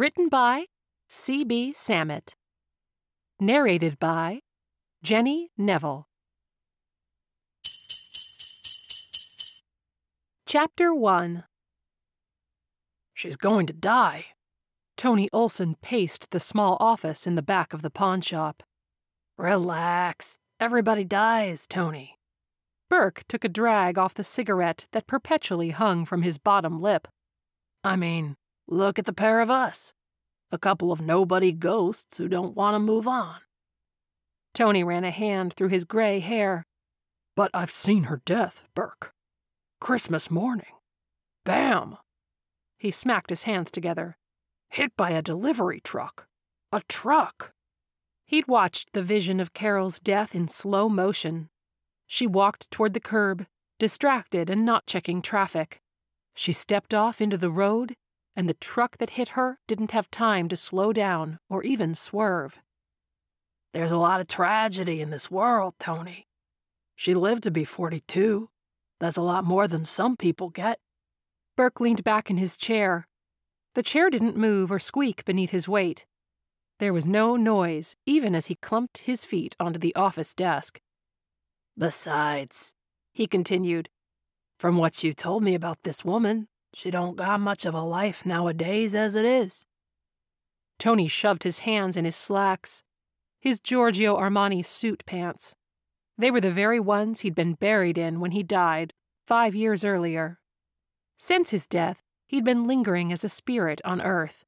Written by C.B. Samet. Narrated by Jenni Neville. Chapter 1 She's going to die. Tony Olson paced the small office in the back of the pawn shop. Relax. Everybody dies, Tony. Burke took a drag off the cigarette that perpetually hung from his bottom lip. I mean, look at the pair of us. A couple of nobody ghosts who don't want to move on. Tony ran a hand through his gray hair. But I've seen her death, Burke. Christmas morning. Bam! He smacked his hands together. Hit by a delivery truck. A truck. He'd watched the vision of Carol's death in slow motion. She walked toward the curb, distracted and not checking traffic. She stepped off into the road, and the truck that hit her didn't have time to slow down or even swerve. There's a lot of tragedy in this world, Tony. She lived to be 42. That's a lot more than some people get. Burke leaned back in his chair. The chair didn't move or squeak beneath his weight. There was no noise, even as he clumped his feet onto the office desk. Besides, he continued, from what you told me about this woman, she don't got much of a life nowadays as it is. Tony shoved his hands in his slacks, his Giorgio Armani suit pants. They were the very ones he'd been buried in when he died, five years earlier. Since his death, he'd been lingering as a spirit on Earth,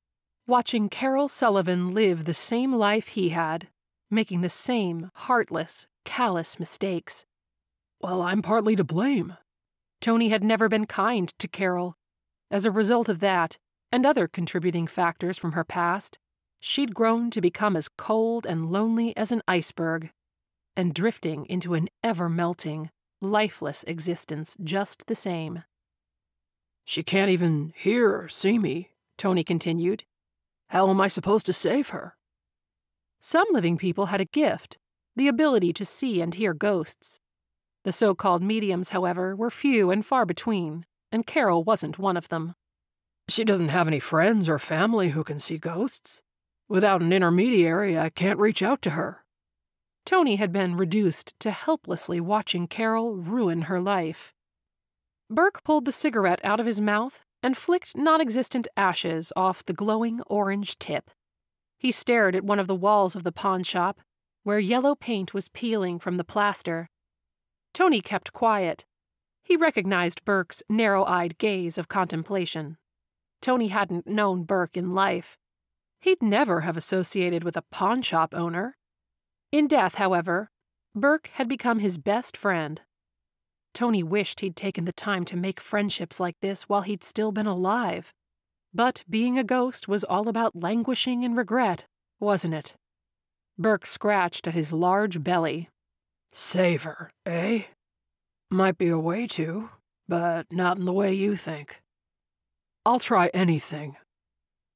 watching Carol Sullivan live the same life he had, making the same heartless, callous mistakes. Well, I'm partly to blame. Tony had never been kind to Carol. As a result of that, and other contributing factors from her past, she'd grown to become as cold and lonely as an iceberg, and drifting into an ever melting, lifeless existence just the same. She can't even hear or see me, Tony continued. How am I supposed to save her? Some living people had a gift, the ability to see and hear ghosts. The so called mediums, however, were few and far between, and Carol wasn't one of them. She doesn't have any friends or family who can see ghosts. Without an intermediary, I can't reach out to her. Tony had been reduced to helplessly watching Carol ruin her life. Burke pulled the cigarette out of his mouth and flicked non existent ashes off the glowing orange tip. He stared at one of the walls of the pawn shop, where yellow paint was peeling from the plaster. Tony kept quiet. He recognized Burke's narrow eyed gaze of contemplation. Tony hadn't known Burke in life. He'd never have associated with a pawn shop owner. In death, however, Burke had become his best friend. Tony wished he'd taken the time to make friendships like this while he'd still been alive. But being a ghost was all about languishing in regret, wasn't it? Burke scratched at his large belly. Savor, eh? Might be a way to, but not in the way you think. I'll try anything.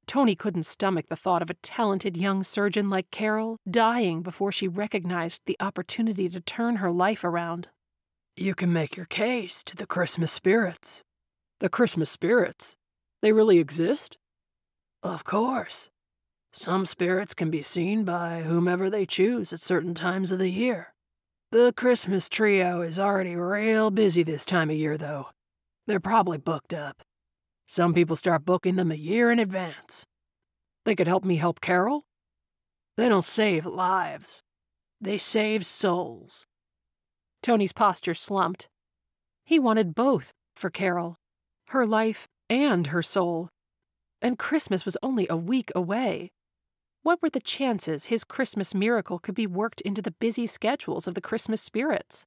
Tony couldn't stomach the thought of a talented young surgeon like Carol dying before she recognized the opportunity to turn her life around. You can make your case to the Christmas spirits. The Christmas spirits? They really exist? Of course. Some spirits can be seen by whomever they choose at certain times of the year. The Christmas trio is already real busy this time of year, though. They're probably booked up. Some people start booking them a year in advance. They could help me help Carol. They don't save lives, they save souls. Tony's posture slumped. He wanted both for Carol her life and her soul. And Christmas was only a week away. What were the chances his Christmas miracle could be worked into the busy schedules of the Christmas spirits?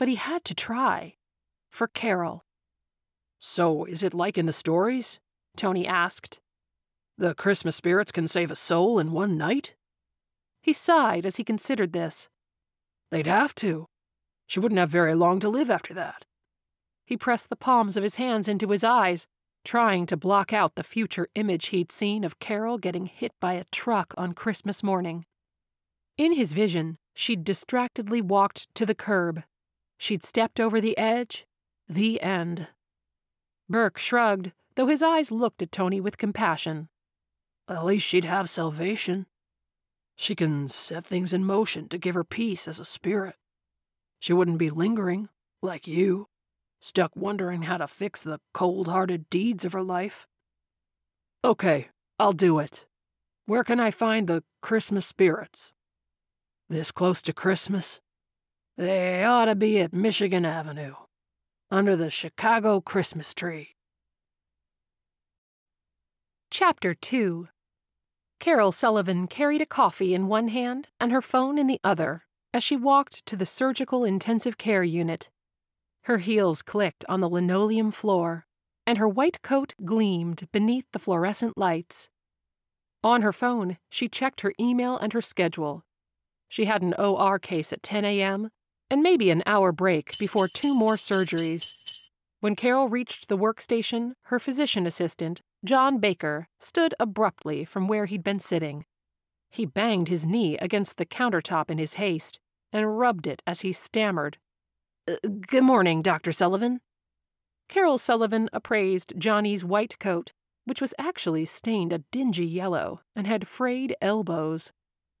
But he had to try. For Carol. So, is it like in the stories? Tony asked. The Christmas spirits can save a soul in one night? He sighed as he considered this. They'd have to. She wouldn't have very long to live after that. He pressed the palms of his hands into his eyes, trying to block out the future image he'd seen of Carol getting hit by a truck on Christmas morning. In his vision, she'd distractedly walked to the curb. She'd stepped over the edge. The end. Burke shrugged, though his eyes looked at Tony with compassion. At least she'd have salvation. She can set things in motion to give her peace as a spirit. She wouldn't be lingering, like you, stuck wondering how to fix the cold hearted deeds of her life. Okay, I'll do it. Where can I find the Christmas spirits? This close to Christmas? They ought to be at Michigan Avenue, under the Chicago Christmas tree. Chapter 2 Carol Sullivan carried a coffee in one hand and her phone in the other as she walked to the surgical intensive care unit. Her heels clicked on the linoleum floor, and her white coat gleamed beneath the fluorescent lights. On her phone, she checked her email and her schedule. She had an OR case at 10 a.m. and maybe an hour break before two more surgeries. When Carol reached the workstation, her physician assistant, John Baker, stood abruptly from where he'd been sitting. He banged his knee against the countertop in his haste and rubbed it as he stammered. Uh, good morning, Dr. Sullivan. Carol Sullivan appraised Johnny's white coat, which was actually stained a dingy yellow and had frayed elbows.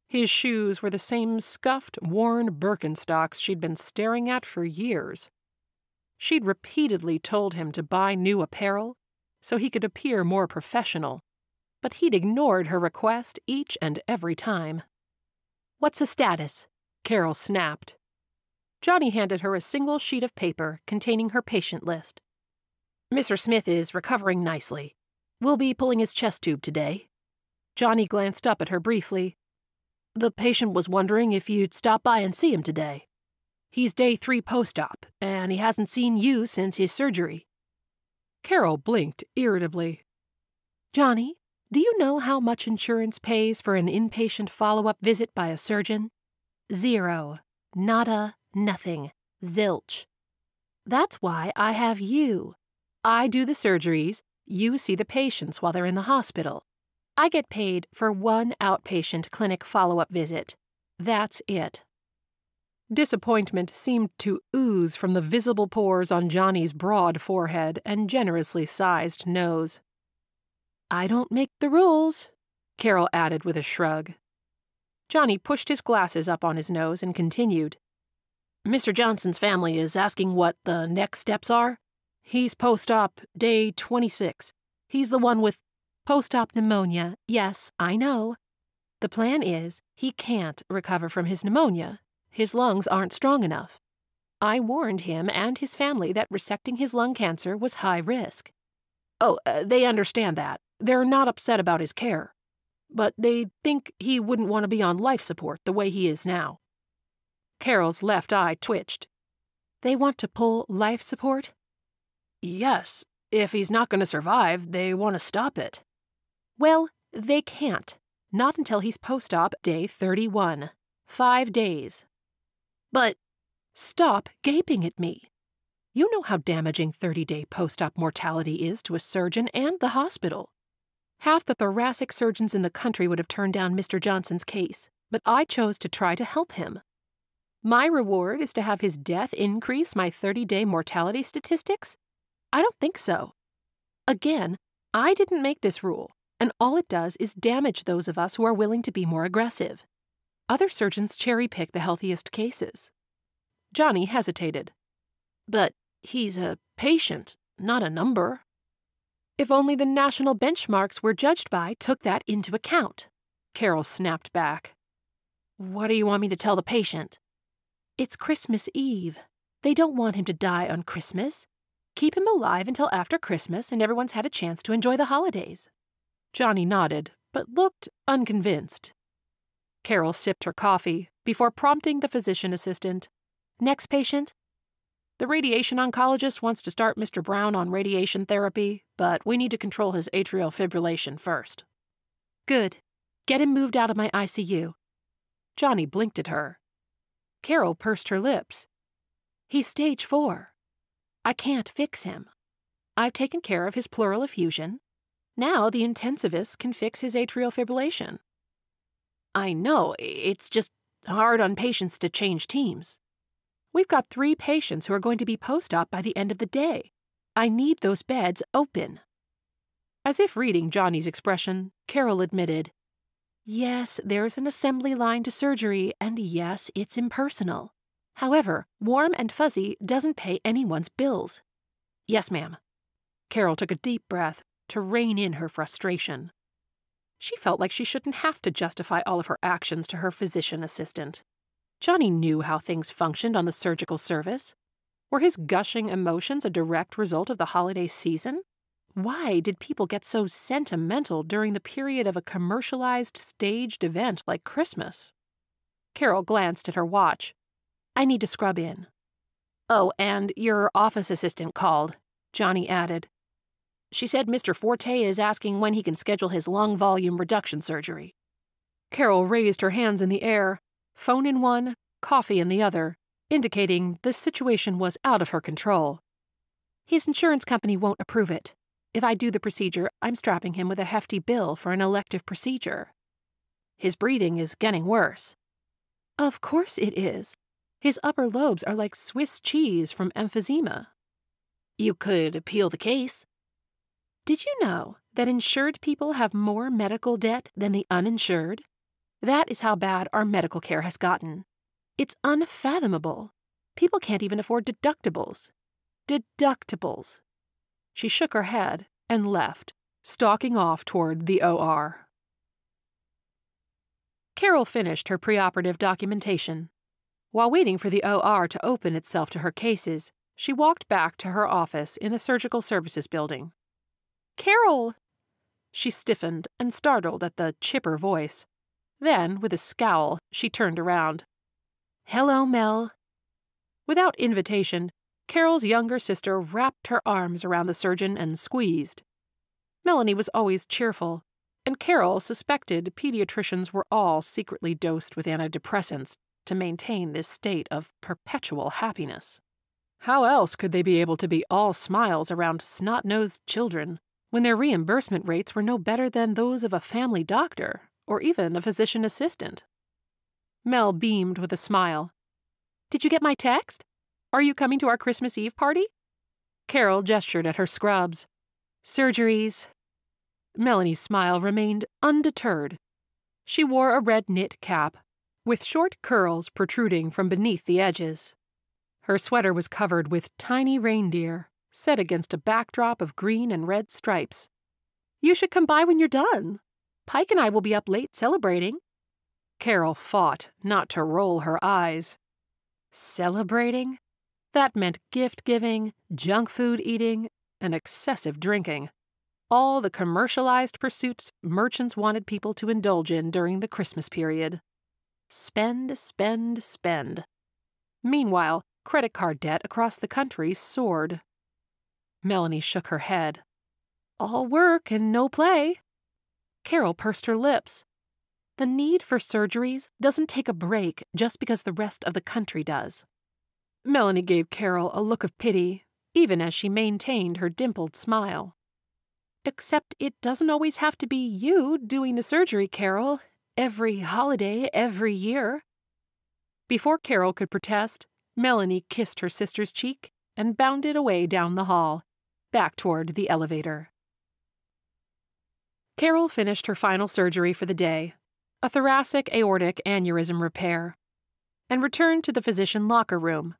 His shoes were the same scuffed, worn Birkenstocks she'd been staring at for years. She'd repeatedly told him to buy new apparel so he could appear more professional, but he'd ignored her request each and every time. What's the status? Carol snapped. Johnny handed her a single sheet of paper containing her patient list. Mr. Smith is recovering nicely. We'll be pulling his chest tube today. Johnny glanced up at her briefly. The patient was wondering if you'd stop by and see him today. He's day three post op, and he hasn't seen you since his surgery. Carol blinked irritably. Johnny, do you know how much insurance pays for an inpatient follow up visit by a surgeon? Zero. Nada. Nothing. Zilch. That's why I have you. I do the surgeries, you see the patients while they're in the hospital. I get paid for one outpatient clinic follow up visit. That's it. Disappointment seemed to ooze from the visible pores on Johnny's broad forehead and generously sized nose. I don't make the rules, Carol added with a shrug. Johnny pushed his glasses up on his nose and continued. Mr. Johnson's family is asking what the next steps are. He's post op, day 26. He's the one with post op pneumonia. Yes, I know. The plan is he can't recover from his pneumonia, his lungs aren't strong enough. I warned him and his family that resecting his lung cancer was high risk. Oh, uh, they understand that. They're not upset about his care. But they think he wouldn't want to be on life support the way he is now. Carol's left eye twitched. They want to pull life support? Yes. If he's not going to survive, they want to stop it. Well, they can't. Not until he's post op day 31. Five days. But stop gaping at me. You know how damaging 30 day post op mortality is to a surgeon and the hospital. Half the thoracic surgeons in the country would have turned down Mr. Johnson's case, but I chose to try to help him. My reward is to have his death increase my 30 day mortality statistics? I don't think so. Again, I didn't make this rule, and all it does is damage those of us who are willing to be more aggressive. Other surgeons cherry pick the healthiest cases. Johnny hesitated. But he's a patient, not a number. If only the national benchmarks we're judged by took that into account. Carol snapped back. What do you want me to tell the patient? It's Christmas Eve. They don't want him to die on Christmas. Keep him alive until after Christmas and everyone's had a chance to enjoy the holidays. Johnny nodded, but looked unconvinced. Carol sipped her coffee before prompting the physician assistant. Next patient? The radiation oncologist wants to start Mr. Brown on radiation therapy, but we need to control his atrial fibrillation first. Good. Get him moved out of my ICU. Johnny blinked at her. Carol pursed her lips. He's stage four. I can't fix him. I've taken care of his pleural effusion. Now the intensivist can fix his atrial fibrillation. I know, it's just hard on patients to change teams. We've got three patients who are going to be post op by the end of the day. I need those beds open. As if reading Johnny's expression, Carol admitted, Yes, there's an assembly line to surgery, and yes, it's impersonal. However, Warm and Fuzzy doesn't pay anyone's bills. Yes, ma'am. Carol took a deep breath to rein in her frustration. She felt like she shouldn't have to justify all of her actions to her physician assistant. Johnny knew how things functioned on the surgical service. Were his gushing emotions a direct result of the holiday season? Why did people get so sentimental during the period of a commercialized staged event like Christmas? Carol glanced at her watch. I need to scrub in. Oh, and your office assistant called, Johnny added. She said Mr. Forte is asking when he can schedule his lung volume reduction surgery. Carol raised her hands in the air, phone in one, coffee in the other, indicating the situation was out of her control. His insurance company won't approve it. If I do the procedure, I'm strapping him with a hefty bill for an elective procedure. His breathing is getting worse. Of course it is. His upper lobes are like Swiss cheese from emphysema. You could appeal the case. Did you know that insured people have more medical debt than the uninsured? That is how bad our medical care has gotten. It's unfathomable. People can't even afford deductibles. Deductibles. She shook her head and left, stalking off toward the OR. Carol finished her preoperative documentation. While waiting for the OR to open itself to her cases, she walked back to her office in the Surgical Services Building. Carol! She stiffened and startled at the chipper voice. Then, with a scowl, she turned around. Hello, Mel. Without invitation, Carol's younger sister wrapped her arms around the surgeon and squeezed. Melanie was always cheerful, and Carol suspected pediatricians were all secretly dosed with antidepressants to maintain this state of perpetual happiness. How else could they be able to be all smiles around snot nosed children when their reimbursement rates were no better than those of a family doctor or even a physician assistant? Mel beamed with a smile. Did you get my text? Are you coming to our Christmas Eve party? Carol gestured at her scrubs. Surgeries. Melanie's smile remained undeterred. She wore a red knit cap, with short curls protruding from beneath the edges. Her sweater was covered with tiny reindeer, set against a backdrop of green and red stripes. You should come by when you're done. Pike and I will be up late celebrating. Carol fought not to roll her eyes. Celebrating? That meant gift giving, junk food eating, and excessive drinking. All the commercialized pursuits merchants wanted people to indulge in during the Christmas period. Spend, spend, spend. Meanwhile, credit card debt across the country soared. Melanie shook her head. All work and no play. Carol pursed her lips. The need for surgeries doesn't take a break just because the rest of the country does. Melanie gave Carol a look of pity, even as she maintained her dimpled smile. Except it doesn't always have to be you doing the surgery, Carol, every holiday, every year. Before Carol could protest, Melanie kissed her sister's cheek and bounded away down the hall, back toward the elevator. Carol finished her final surgery for the day, a thoracic aortic aneurysm repair, and returned to the physician locker room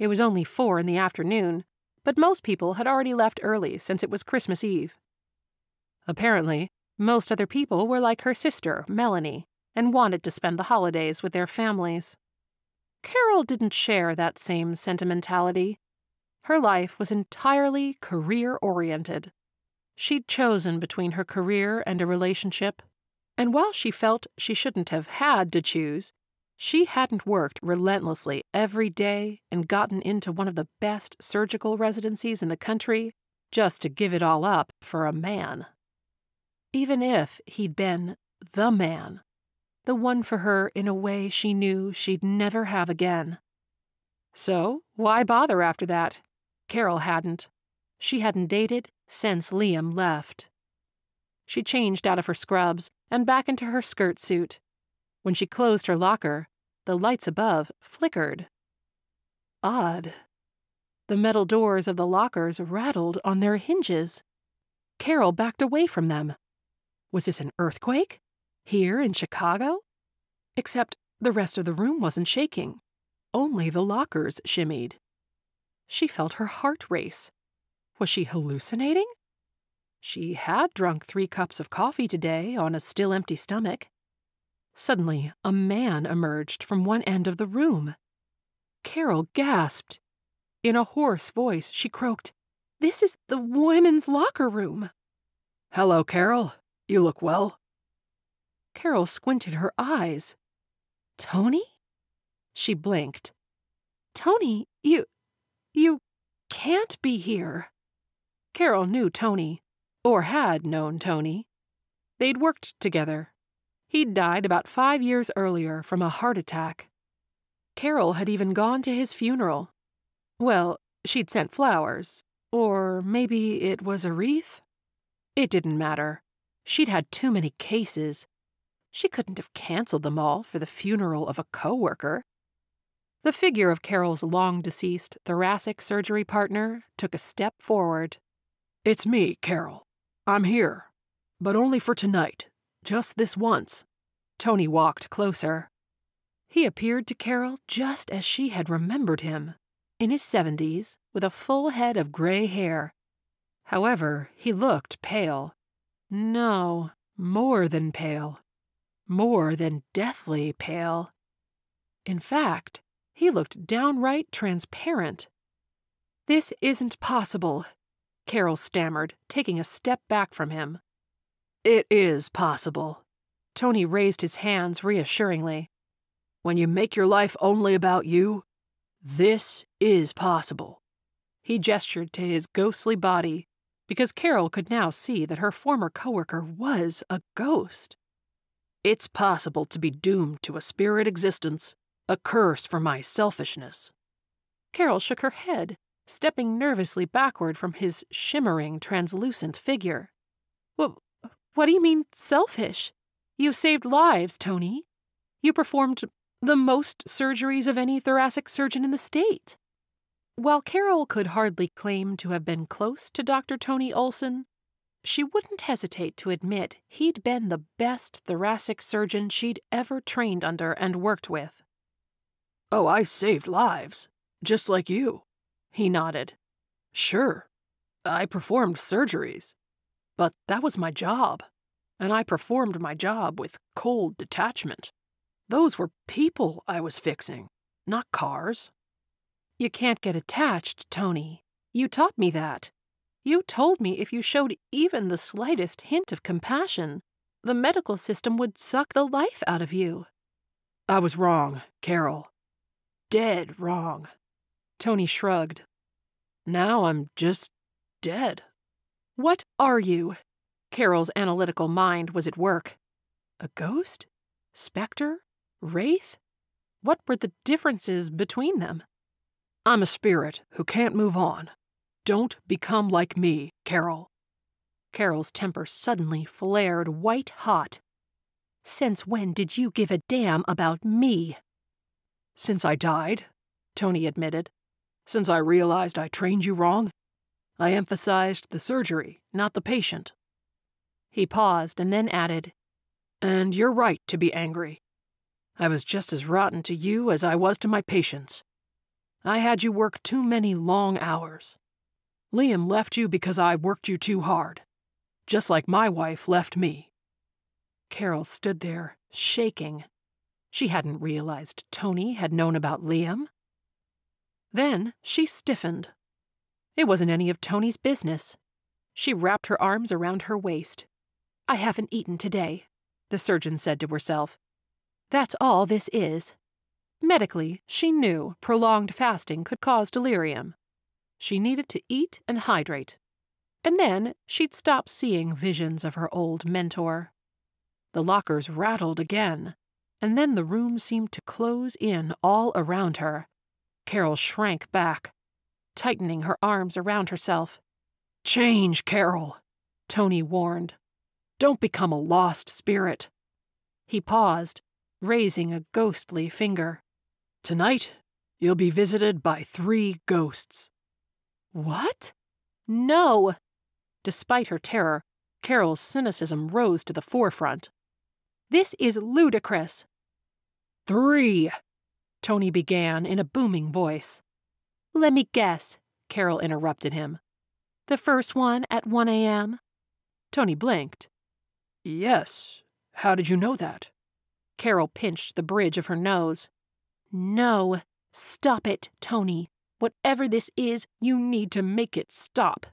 it was only four in the afternoon, but most people had already left early since it was Christmas Eve. Apparently, most other people were like her sister, Melanie, and wanted to spend the holidays with their families. Carol didn't share that same sentimentality. Her life was entirely career oriented. She'd chosen between her career and a relationship, and while she felt she shouldn't have had to choose, she hadn't worked relentlessly every day and gotten into one of the best surgical residencies in the country just to give it all up for a man. Even if he'd been the man, the one for her in a way she knew she'd never have again. So, why bother after that? Carol hadn't. She hadn't dated since Liam left. She changed out of her scrubs and back into her skirt suit. When she closed her locker, the lights above flickered. Odd. The metal doors of the lockers rattled on their hinges. Carol backed away from them. Was this an earthquake? Here in Chicago? Except the rest of the room wasn't shaking. Only the lockers shimmied. She felt her heart race. Was she hallucinating? She had drunk three cups of coffee today on a still empty stomach. Suddenly, a man emerged from one end of the room. Carol gasped. In a hoarse voice, she croaked, This is the women's locker room. Hello, Carol. You look well. Carol squinted her eyes. Tony? She blinked. Tony, you. you can't be here. Carol knew Tony, or had known Tony. They'd worked together. He'd died about five years earlier from a heart attack. Carol had even gone to his funeral. Well, she'd sent flowers, or maybe it was a wreath? It didn't matter. She'd had too many cases. She couldn't have canceled them all for the funeral of a coworker. The figure of Carol's long deceased thoracic surgery partner took a step forward. It's me, Carol. I'm here. But only for tonight. Just this once. Tony walked closer. He appeared to Carol just as she had remembered him, in his seventies, with a full head of gray hair. However, he looked pale. No, more than pale. More than deathly pale. In fact, he looked downright transparent. This isn't possible, Carol stammered, taking a step back from him. It is possible. Tony raised his hands reassuringly. When you make your life only about you, this is possible. He gestured to his ghostly body, because Carol could now see that her former coworker was a ghost. It's possible to be doomed to a spirit existence, a curse for my selfishness. Carol shook her head, stepping nervously backward from his shimmering, translucent figure. What do you mean, selfish? You saved lives, Tony. You performed the most surgeries of any thoracic surgeon in the state. While Carol could hardly claim to have been close to Dr. Tony Olson, she wouldn't hesitate to admit he'd been the best thoracic surgeon she'd ever trained under and worked with. Oh, I saved lives, just like you. He nodded. Sure, I performed surgeries, but that was my job, and I performed my job with cold detachment. Those were people I was fixing, not cars. You can't get attached, Tony. You taught me that. You told me if you showed even the slightest hint of compassion, the medical system would suck the life out of you. I was wrong, Carol. Dead wrong. Tony shrugged. Now I'm just dead. What are you? Carol's analytical mind was at work. A ghost? Spectre? Wraith? What were the differences between them? I'm a spirit who can't move on. Don't become like me, Carol. Carol's temper suddenly flared white hot. Since when did you give a damn about me? Since I died, Tony admitted. Since I realized I trained you wrong, I emphasized the surgery, not the patient. He paused and then added, And you're right to be angry. I was just as rotten to you as I was to my patients. I had you work too many long hours. Liam left you because I worked you too hard, just like my wife left me. Carol stood there, shaking. She hadn't realized Tony had known about Liam. Then she stiffened. It wasn't any of Tony's business. She wrapped her arms around her waist. I haven't eaten today, the surgeon said to herself. That's all this is. Medically, she knew prolonged fasting could cause delirium. She needed to eat and hydrate. And then she'd stop seeing visions of her old mentor. The lockers rattled again, and then the room seemed to close in all around her. Carol shrank back, tightening her arms around herself. Change, Carol, Tony warned. Don't become a lost spirit. He paused, raising a ghostly finger. Tonight, you'll be visited by three ghosts. What? No! Despite her terror, Carol's cynicism rose to the forefront. This is ludicrous. Three, Tony began in a booming voice. Let me guess, Carol interrupted him. The first one at 1 a.m.? Tony blinked. Yes. How did you know that? Carol pinched the bridge of her nose. No. Stop it, Tony. Whatever this is, you need to make it stop.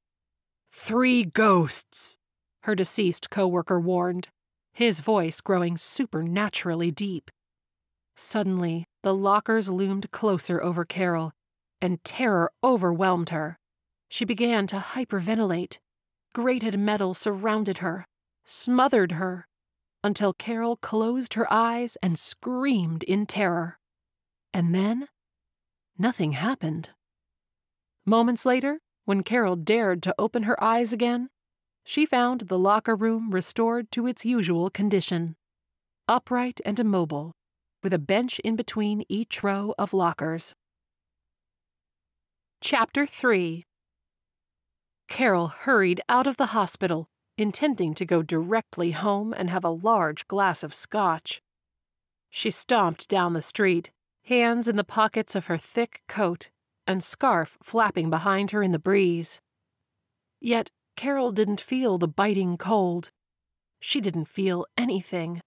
Three ghosts, her deceased coworker warned, his voice growing supernaturally deep. Suddenly, the lockers loomed closer over Carol, and terror overwhelmed her. She began to hyperventilate. Grated metal surrounded her, smothered her, until Carol closed her eyes and screamed in terror. And then, nothing happened. Moments later, when Carol dared to open her eyes again, she found the locker room restored to its usual condition upright and immobile, with a bench in between each row of lockers. Chapter 3 Carol hurried out of the hospital, intending to go directly home and have a large glass of scotch. She stomped down the street, hands in the pockets of her thick coat and scarf flapping behind her in the breeze. Yet Carol didn't feel the biting cold. She didn't feel anything.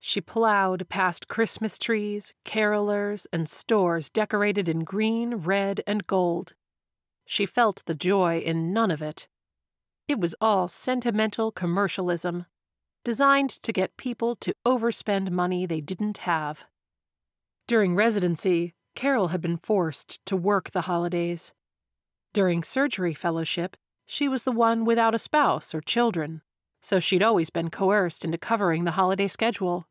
She plowed past Christmas trees, carolers, and stores decorated in green, red, and gold. She felt the joy in none of it. It was all sentimental commercialism, designed to get people to overspend money they didn't have. During residency, Carol had been forced to work the holidays. During surgery fellowship, she was the one without a spouse or children, so she'd always been coerced into covering the holiday schedule.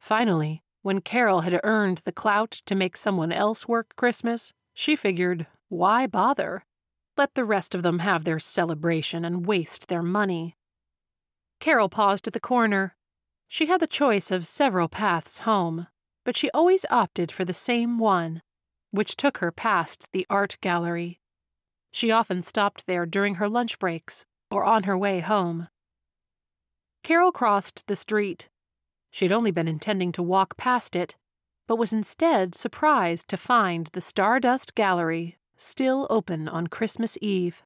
Finally, when Carol had earned the clout to make someone else work Christmas, she figured, why bother? Let the rest of them have their celebration and waste their money. Carol paused at the corner. She had the choice of several paths home, but she always opted for the same one, which took her past the art gallery. She often stopped there during her lunch breaks or on her way home. Carol crossed the street She'd only been intending to walk past it, but was instead surprised to find the Stardust Gallery still open on Christmas Eve.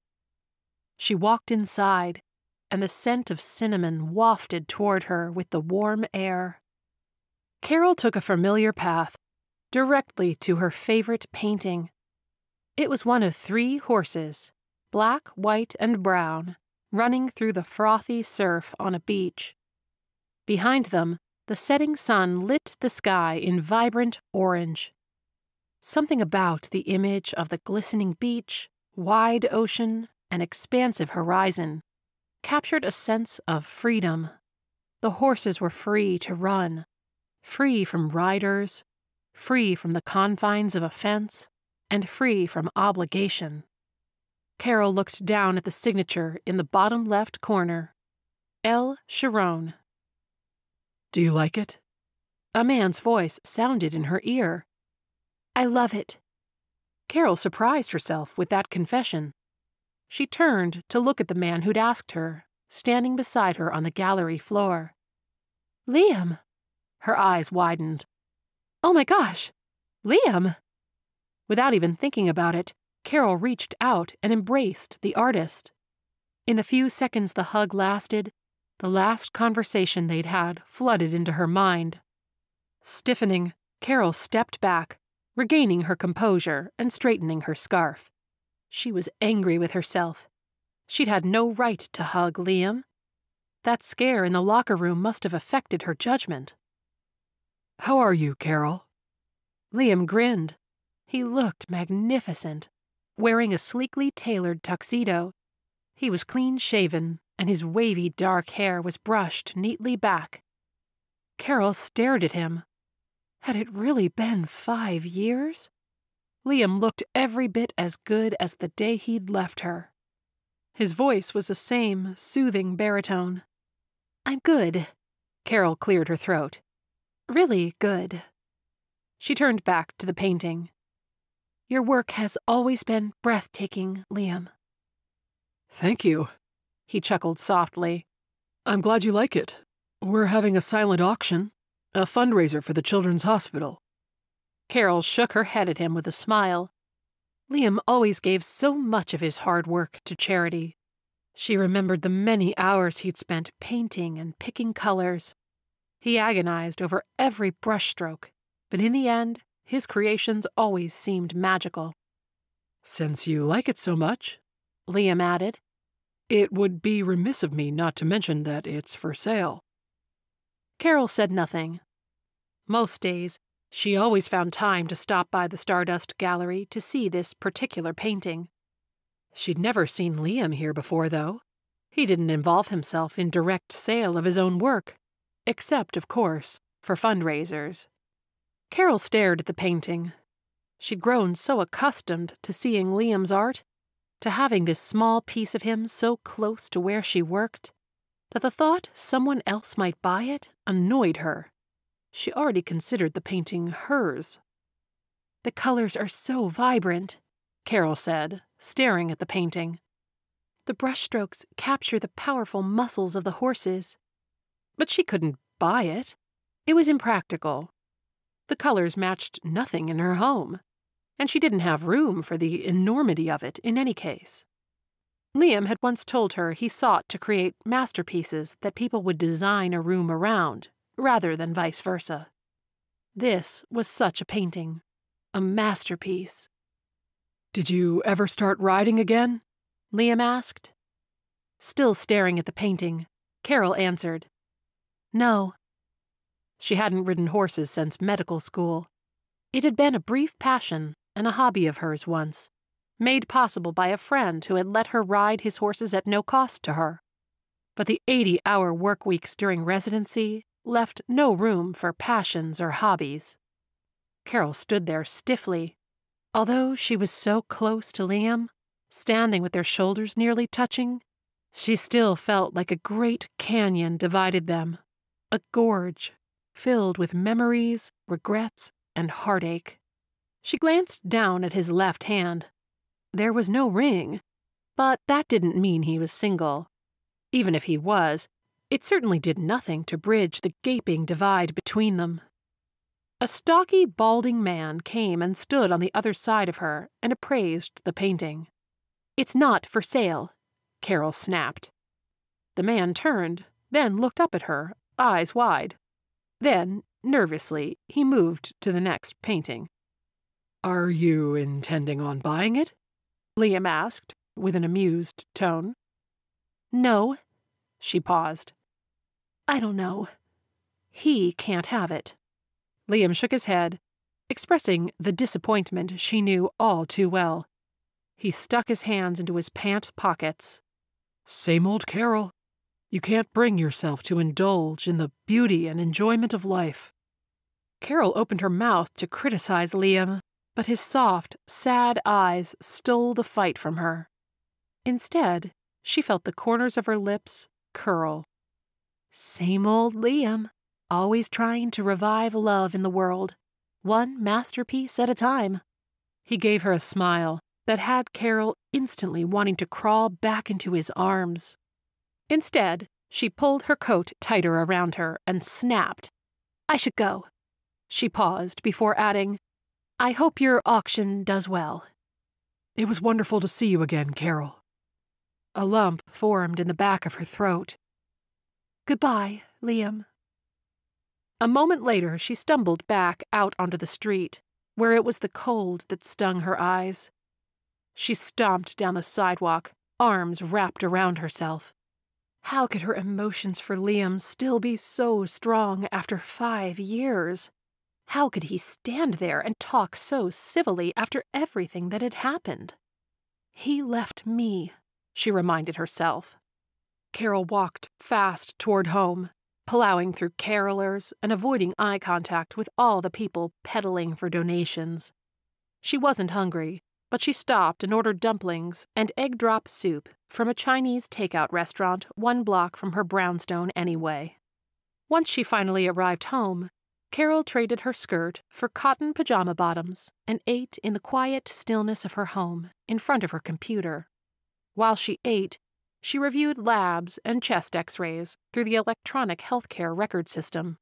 She walked inside, and the scent of cinnamon wafted toward her with the warm air. Carol took a familiar path, directly to her favorite painting. It was one of three horses, black, white, and brown, running through the frothy surf on a beach. Behind them, the setting sun lit the sky in vibrant orange. Something about the image of the glistening beach, wide ocean, and expansive horizon captured a sense of freedom. The horses were free to run, free from riders, free from the confines of a fence, and free from obligation. Carol looked down at the signature in the bottom left corner L. Sharon, do you like it? A man's voice sounded in her ear. I love it. Carol surprised herself with that confession. She turned to look at the man who'd asked her, standing beside her on the gallery floor. Liam! Her eyes widened. Oh my gosh! Liam! Without even thinking about it, Carol reached out and embraced the artist. In the few seconds the hug lasted, the last conversation they'd had flooded into her mind. Stiffening, Carol stepped back, regaining her composure and straightening her scarf. She was angry with herself. She'd had no right to hug Liam. That scare in the locker room must have affected her judgment. How are you, Carol? Liam grinned. He looked magnificent, wearing a sleekly tailored tuxedo. He was clean shaven and his wavy dark hair was brushed neatly back. Carol stared at him. Had it really been five years? Liam looked every bit as good as the day he'd left her. His voice was the same soothing baritone. I'm good. Carol cleared her throat. Really good. She turned back to the painting. Your work has always been breathtaking, Liam. Thank you. He chuckled softly. I'm glad you like it. We're having a silent auction, a fundraiser for the Children's Hospital. Carol shook her head at him with a smile. Liam always gave so much of his hard work to charity. She remembered the many hours he'd spent painting and picking colors. He agonized over every brushstroke, but in the end, his creations always seemed magical. Since you like it so much, Liam added, it would be remiss of me not to mention that it's for sale. Carol said nothing. Most days, she always found time to stop by the Stardust Gallery to see this particular painting. She'd never seen Liam here before, though. He didn't involve himself in direct sale of his own work, except, of course, for fundraisers. Carol stared at the painting. She'd grown so accustomed to seeing Liam's art, to having this small piece of him so close to where she worked, that the thought someone else might buy it annoyed her. She already considered the painting hers. The colors are so vibrant, Carol said, staring at the painting. The brushstrokes capture the powerful muscles of the horses. But she couldn't buy it. It was impractical. The colors matched nothing in her home, and she didn't have room for the enormity of it in any case. Liam had once told her he sought to create masterpieces that people would design a room around, rather than vice versa. This was such a painting, a masterpiece. Did you ever start riding again? Liam asked. Still staring at the painting, Carol answered, No. She hadn't ridden horses since medical school. It had been a brief passion and a hobby of hers once, made possible by a friend who had let her ride his horses at no cost to her. But the 80 hour work weeks during residency left no room for passions or hobbies. Carol stood there stiffly. Although she was so close to Liam, standing with their shoulders nearly touching, she still felt like a great canyon divided them, a gorge filled with memories, regrets, and heartache. She glanced down at his left hand. There was no ring, but that didn't mean he was single. Even if he was, it certainly did nothing to bridge the gaping divide between them. A stocky, balding man came and stood on the other side of her and appraised the painting. It's not for sale, Carol snapped. The man turned, then looked up at her, eyes wide. Then, nervously, he moved to the next painting. Are you intending on buying it? Liam asked, with an amused tone. No. She paused. I don't know. He can't have it. Liam shook his head, expressing the disappointment she knew all too well. He stuck his hands into his pant pockets. Same old Carol. You can't bring yourself to indulge in the beauty and enjoyment of life. Carol opened her mouth to criticize Liam, but his soft, sad eyes stole the fight from her. Instead, she felt the corners of her lips curl. Same old Liam, always trying to revive love in the world, one masterpiece at a time. He gave her a smile that had Carol instantly wanting to crawl back into his arms. Instead, she pulled her coat tighter around her and snapped. I should go. She paused before adding, I hope your auction does well. It was wonderful to see you again, Carol. A lump formed in the back of her throat. Goodbye, Liam. A moment later, she stumbled back out onto the street, where it was the cold that stung her eyes. She stomped down the sidewalk, arms wrapped around herself. How could her emotions for Liam still be so strong after five years? How could he stand there and talk so civilly after everything that had happened? He left me, she reminded herself. Carol walked fast toward home, plowing through carolers and avoiding eye contact with all the people peddling for donations. She wasn't hungry, but she stopped and ordered dumplings and egg drop soup from a Chinese takeout restaurant one block from her brownstone anyway. Once she finally arrived home, Carol traded her skirt for cotton pajama bottoms and ate in the quiet stillness of her home in front of her computer. While she ate, she reviewed labs and chest x rays through the electronic healthcare record system.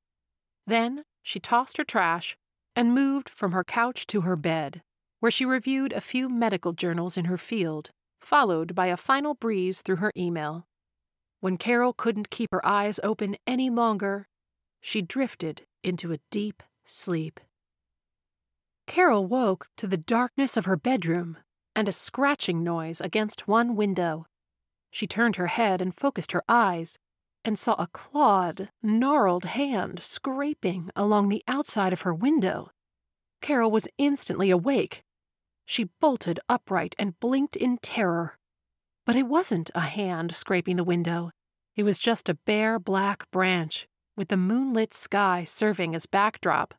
Then she tossed her trash and moved from her couch to her bed, where she reviewed a few medical journals in her field, followed by a final breeze through her email. When Carol couldn't keep her eyes open any longer, she drifted into a deep sleep. Carol woke to the darkness of her bedroom and a scratching noise against one window. She turned her head and focused her eyes and saw a clawed, gnarled hand scraping along the outside of her window. Carol was instantly awake. She bolted upright and blinked in terror. But it wasn't a hand scraping the window. It was just a bare black branch, with the moonlit sky serving as backdrop.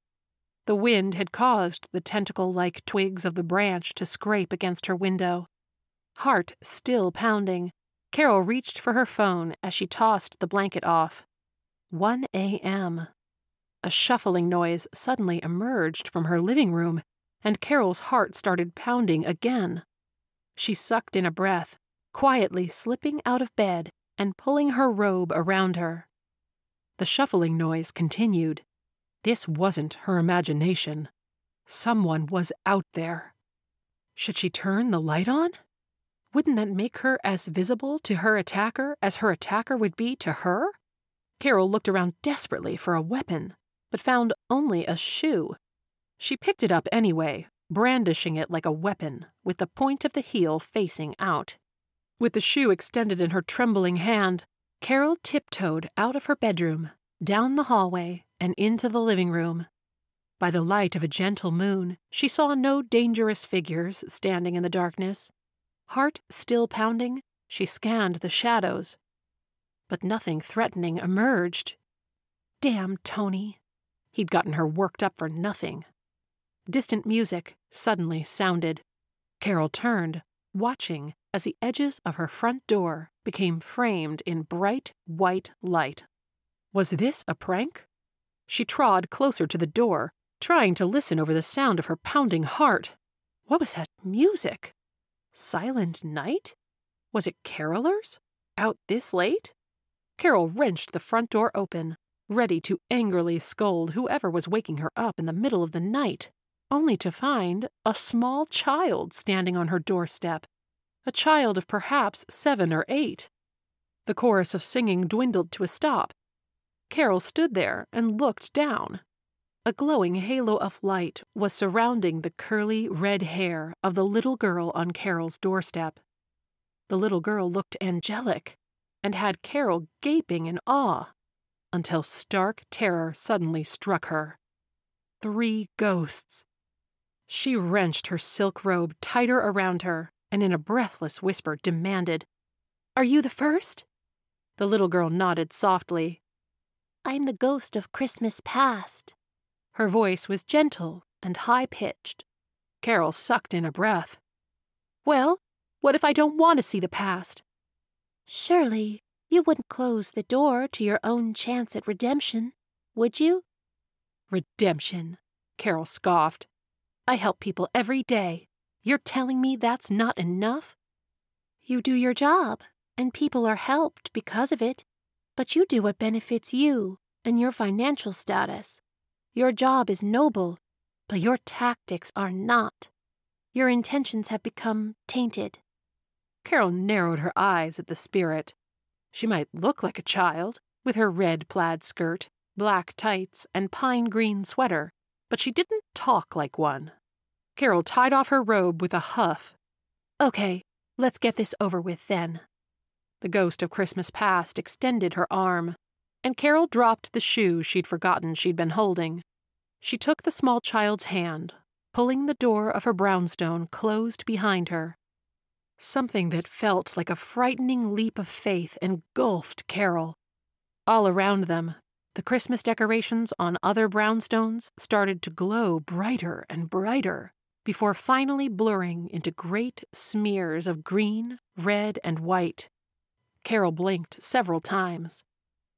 The wind had caused the tentacle like twigs of the branch to scrape against her window. Heart still pounding, Carol reached for her phone as she tossed the blanket off. 1 a.m. A shuffling noise suddenly emerged from her living room, and Carol's heart started pounding again. She sucked in a breath, quietly slipping out of bed and pulling her robe around her. The shuffling noise continued. This wasn't her imagination. Someone was out there. Should she turn the light on? Wouldn't that make her as visible to her attacker as her attacker would be to her? Carol looked around desperately for a weapon, but found only a shoe. She picked it up anyway, brandishing it like a weapon, with the point of the heel facing out. With the shoe extended in her trembling hand, Carol tiptoed out of her bedroom, down the hallway, and into the living room. By the light of a gentle moon, she saw no dangerous figures standing in the darkness. Heart still pounding, she scanned the shadows. But nothing threatening emerged. Damn Tony. He'd gotten her worked up for nothing. Distant music suddenly sounded. Carol turned, watching as the edges of her front door became framed in bright white light. Was this a prank? She trod closer to the door, trying to listen over the sound of her pounding heart. What was that music? Silent night? Was it carolers? Out this late? Carol wrenched the front door open, ready to angrily scold whoever was waking her up in the middle of the night, only to find a small child standing on her doorstep, a child of perhaps seven or eight. The chorus of singing dwindled to a stop, Carol stood there and looked down. A glowing halo of light was surrounding the curly red hair of the little girl on Carol's doorstep. The little girl looked angelic and had Carol gaping in awe until stark terror suddenly struck her. Three ghosts. She wrenched her silk robe tighter around her and in a breathless whisper demanded, Are you the first? The little girl nodded softly I'm the ghost of Christmas past. Her voice was gentle and high pitched. Carol sucked in a breath. Well, what if I don't want to see the past? Surely you wouldn't close the door to your own chance at redemption, would you? Redemption, Carol scoffed. I help people every day. You're telling me that's not enough? You do your job, and people are helped because of it but you do what benefits you and your financial status. Your job is noble, but your tactics are not. Your intentions have become tainted. Carol narrowed her eyes at the spirit. She might look like a child, with her red plaid skirt, black tights, and pine green sweater, but she didn't talk like one. Carol tied off her robe with a huff. Okay, let's get this over with then. The ghost of Christmas past extended her arm, and Carol dropped the shoe she'd forgotten she'd been holding. She took the small child's hand, pulling the door of her brownstone closed behind her. Something that felt like a frightening leap of faith engulfed Carol. All around them, the Christmas decorations on other brownstones started to glow brighter and brighter before finally blurring into great smears of green, red, and white. Carol blinked several times,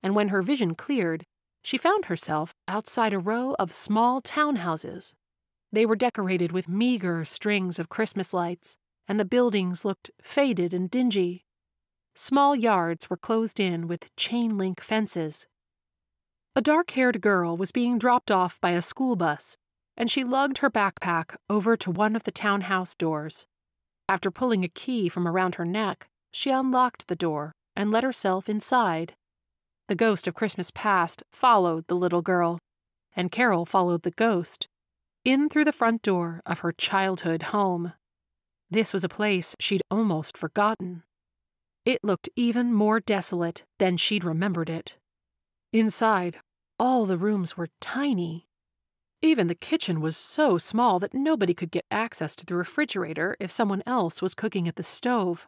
and when her vision cleared, she found herself outside a row of small townhouses. They were decorated with meager strings of Christmas lights, and the buildings looked faded and dingy. Small yards were closed in with chain link fences. A dark haired girl was being dropped off by a school bus, and she lugged her backpack over to one of the townhouse doors. After pulling a key from around her neck, she unlocked the door and let herself inside. The ghost of Christmas past followed the little girl, and Carol followed the ghost in through the front door of her childhood home. This was a place she'd almost forgotten. It looked even more desolate than she'd remembered it. Inside, all the rooms were tiny. Even the kitchen was so small that nobody could get access to the refrigerator if someone else was cooking at the stove.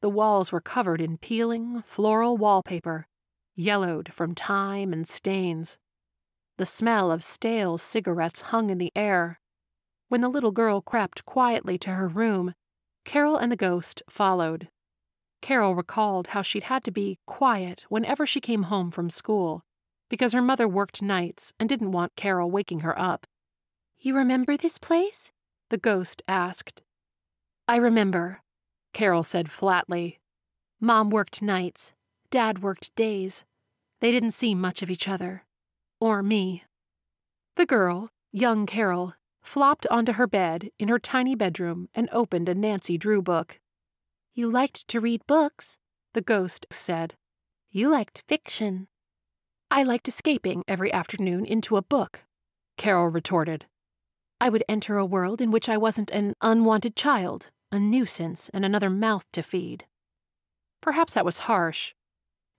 The walls were covered in peeling, floral wallpaper, yellowed from time and stains. The smell of stale cigarettes hung in the air. When the little girl crept quietly to her room, Carol and the ghost followed. Carol recalled how she'd had to be quiet whenever she came home from school, because her mother worked nights and didn't want Carol waking her up. You remember this place? The ghost asked. I remember, Carol said flatly. Mom worked nights, Dad worked days. They didn't see much of each other. Or me. The girl, young Carol, flopped onto her bed in her tiny bedroom and opened a Nancy Drew book. You liked to read books, the ghost said. You liked fiction. I liked escaping every afternoon into a book, Carol retorted. I would enter a world in which I wasn't an unwanted child a nuisance and another mouth to feed. Perhaps that was harsh.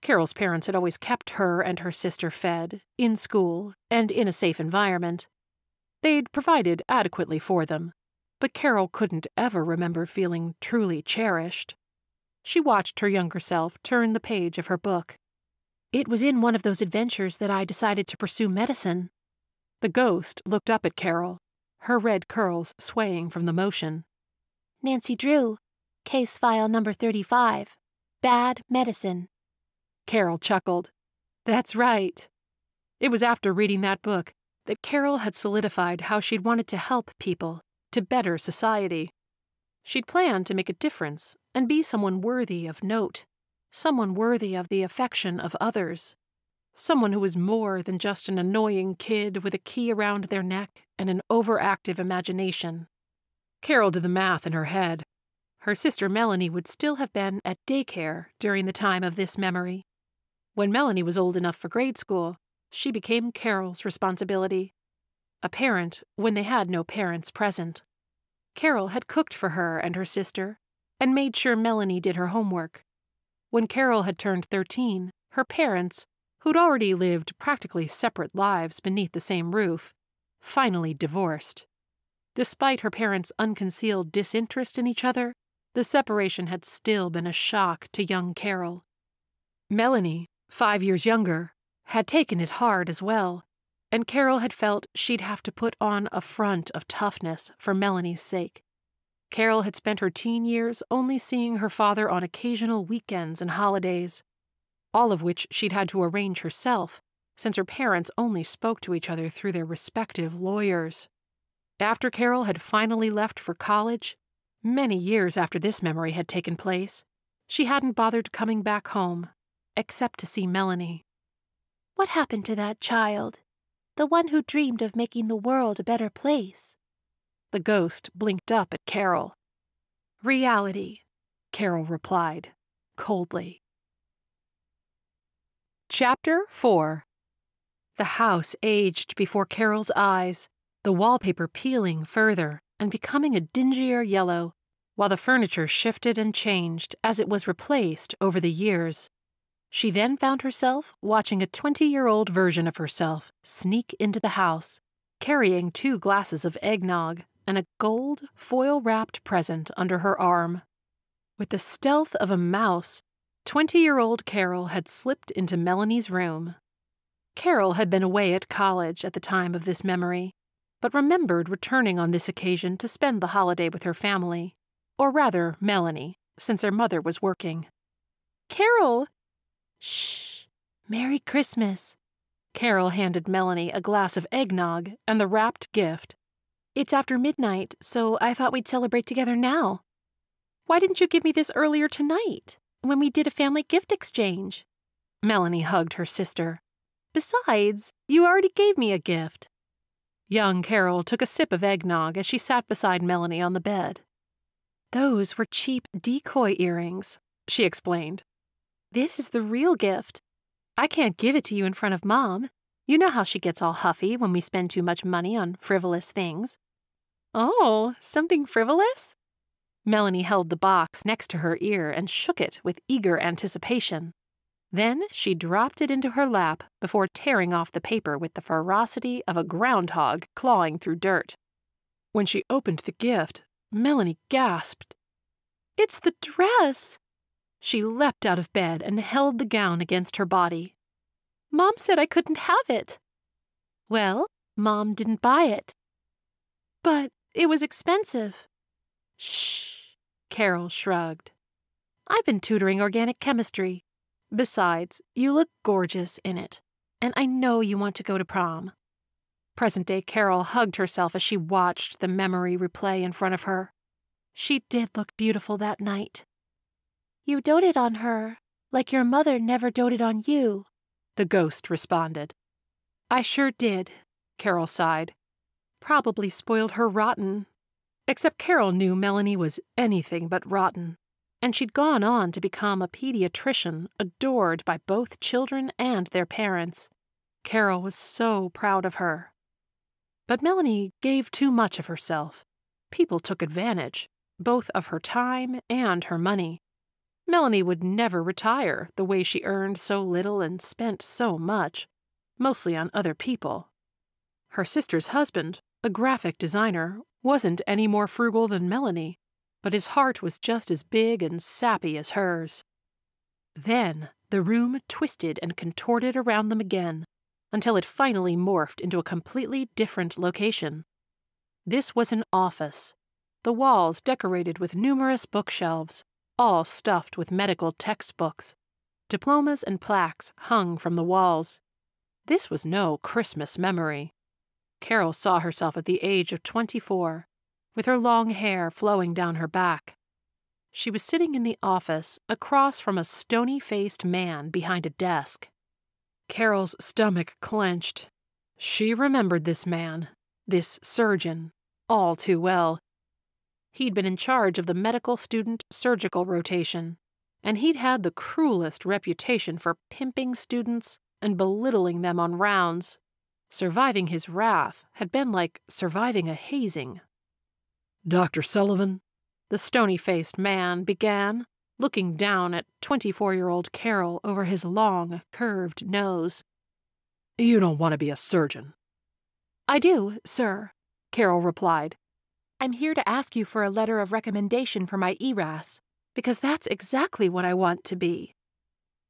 Carol's parents had always kept her and her sister fed, in school, and in a safe environment. They'd provided adequately for them, but Carol couldn't ever remember feeling truly cherished. She watched her younger self turn the page of her book. It was in one of those adventures that I decided to pursue medicine. The ghost looked up at Carol, her red curls swaying from the motion. Nancy Drew, case file number 35. Bad medicine. Carol chuckled. That's right. It was after reading that book that Carol had solidified how she'd wanted to help people, to better society. She'd planned to make a difference and be someone worthy of note, someone worthy of the affection of others, someone who was more than just an annoying kid with a key around their neck and an overactive imagination. Carol did the math in her head. Her sister Melanie would still have been at daycare during the time of this memory. When Melanie was old enough for grade school, she became Carol's responsibility. A parent when they had no parents present. Carol had cooked for her and her sister and made sure Melanie did her homework. When Carol had turned 13, her parents, who'd already lived practically separate lives beneath the same roof, finally divorced. Despite her parents' unconcealed disinterest in each other, the separation had still been a shock to young Carol. Melanie, five years younger, had taken it hard as well, and Carol had felt she'd have to put on a front of toughness for Melanie's sake. Carol had spent her teen years only seeing her father on occasional weekends and holidays, all of which she'd had to arrange herself, since her parents only spoke to each other through their respective lawyers. After Carol had finally left for college, many years after this memory had taken place, she hadn't bothered coming back home, except to see Melanie. What happened to that child? The one who dreamed of making the world a better place? The ghost blinked up at Carol. Reality, Carol replied, coldly. Chapter 4 The house aged before Carol's eyes the wallpaper peeling further and becoming a dingier yellow, while the furniture shifted and changed as it was replaced over the years. She then found herself watching a 20 year old version of herself sneak into the house, carrying two glasses of eggnog and a gold, foil wrapped present under her arm. With the stealth of a mouse, 20 year old Carol had slipped into Melanie's room. Carol had been away at college at the time of this memory, but remembered returning on this occasion to spend the holiday with her family, or rather, Melanie, since her mother was working. Carol! Shh! Merry Christmas! Carol handed Melanie a glass of eggnog and the wrapped gift. It's after midnight, so I thought we'd celebrate together now. Why didn't you give me this earlier tonight? when we did a family gift exchange. Melanie hugged her sister. Besides, you already gave me a gift. Young Carol took a sip of eggnog as she sat beside Melanie on the bed. Those were cheap decoy earrings, she explained. This is the real gift. I can't give it to you in front of Mom. You know how she gets all huffy when we spend too much money on frivolous things. Oh, something frivolous? Melanie held the box next to her ear and shook it with eager anticipation. Then she dropped it into her lap before tearing off the paper with the ferocity of a groundhog clawing through dirt. When she opened the gift, Melanie gasped. It's the dress! She leapt out of bed and held the gown against her body. Mom said I couldn't have it. Well, Mom didn't buy it. But it was expensive. Shh, Carol shrugged. I've been tutoring organic chemistry. Besides, you look gorgeous in it, and I know you want to go to prom. Present day Carol hugged herself as she watched the memory replay in front of her. She did look beautiful that night. You doted on her, like your mother never doted on you, the ghost responded. I sure did, Carol sighed. Probably spoiled her rotten. Except Carol knew Melanie was anything but rotten and she'd gone on to become a pediatrician adored by both children and their parents. Carol was so proud of her. But Melanie gave too much of herself. People took advantage, both of her time and her money. Melanie would never retire the way she earned so little and spent so much, mostly on other people. Her sister's husband, a graphic designer, wasn't any more frugal than Melanie but his heart was just as big and sappy as hers. Then the room twisted and contorted around them again until it finally morphed into a completely different location. This was an office, the walls decorated with numerous bookshelves, all stuffed with medical textbooks. Diplomas and plaques hung from the walls. This was no Christmas memory. Carol saw herself at the age of 24, with her long hair flowing down her back. She was sitting in the office across from a stony faced man behind a desk. Carol's stomach clenched. She remembered this man, this surgeon, all too well. He'd been in charge of the medical student surgical rotation, and he'd had the cruelest reputation for pimping students and belittling them on rounds. Surviving his wrath had been like surviving a hazing Dr. Sullivan, the stony faced man began, looking down at 24 year old Carol over his long, curved nose. You don't want to be a surgeon. I do, sir, Carol replied. I'm here to ask you for a letter of recommendation for my ERAS, because that's exactly what I want to be.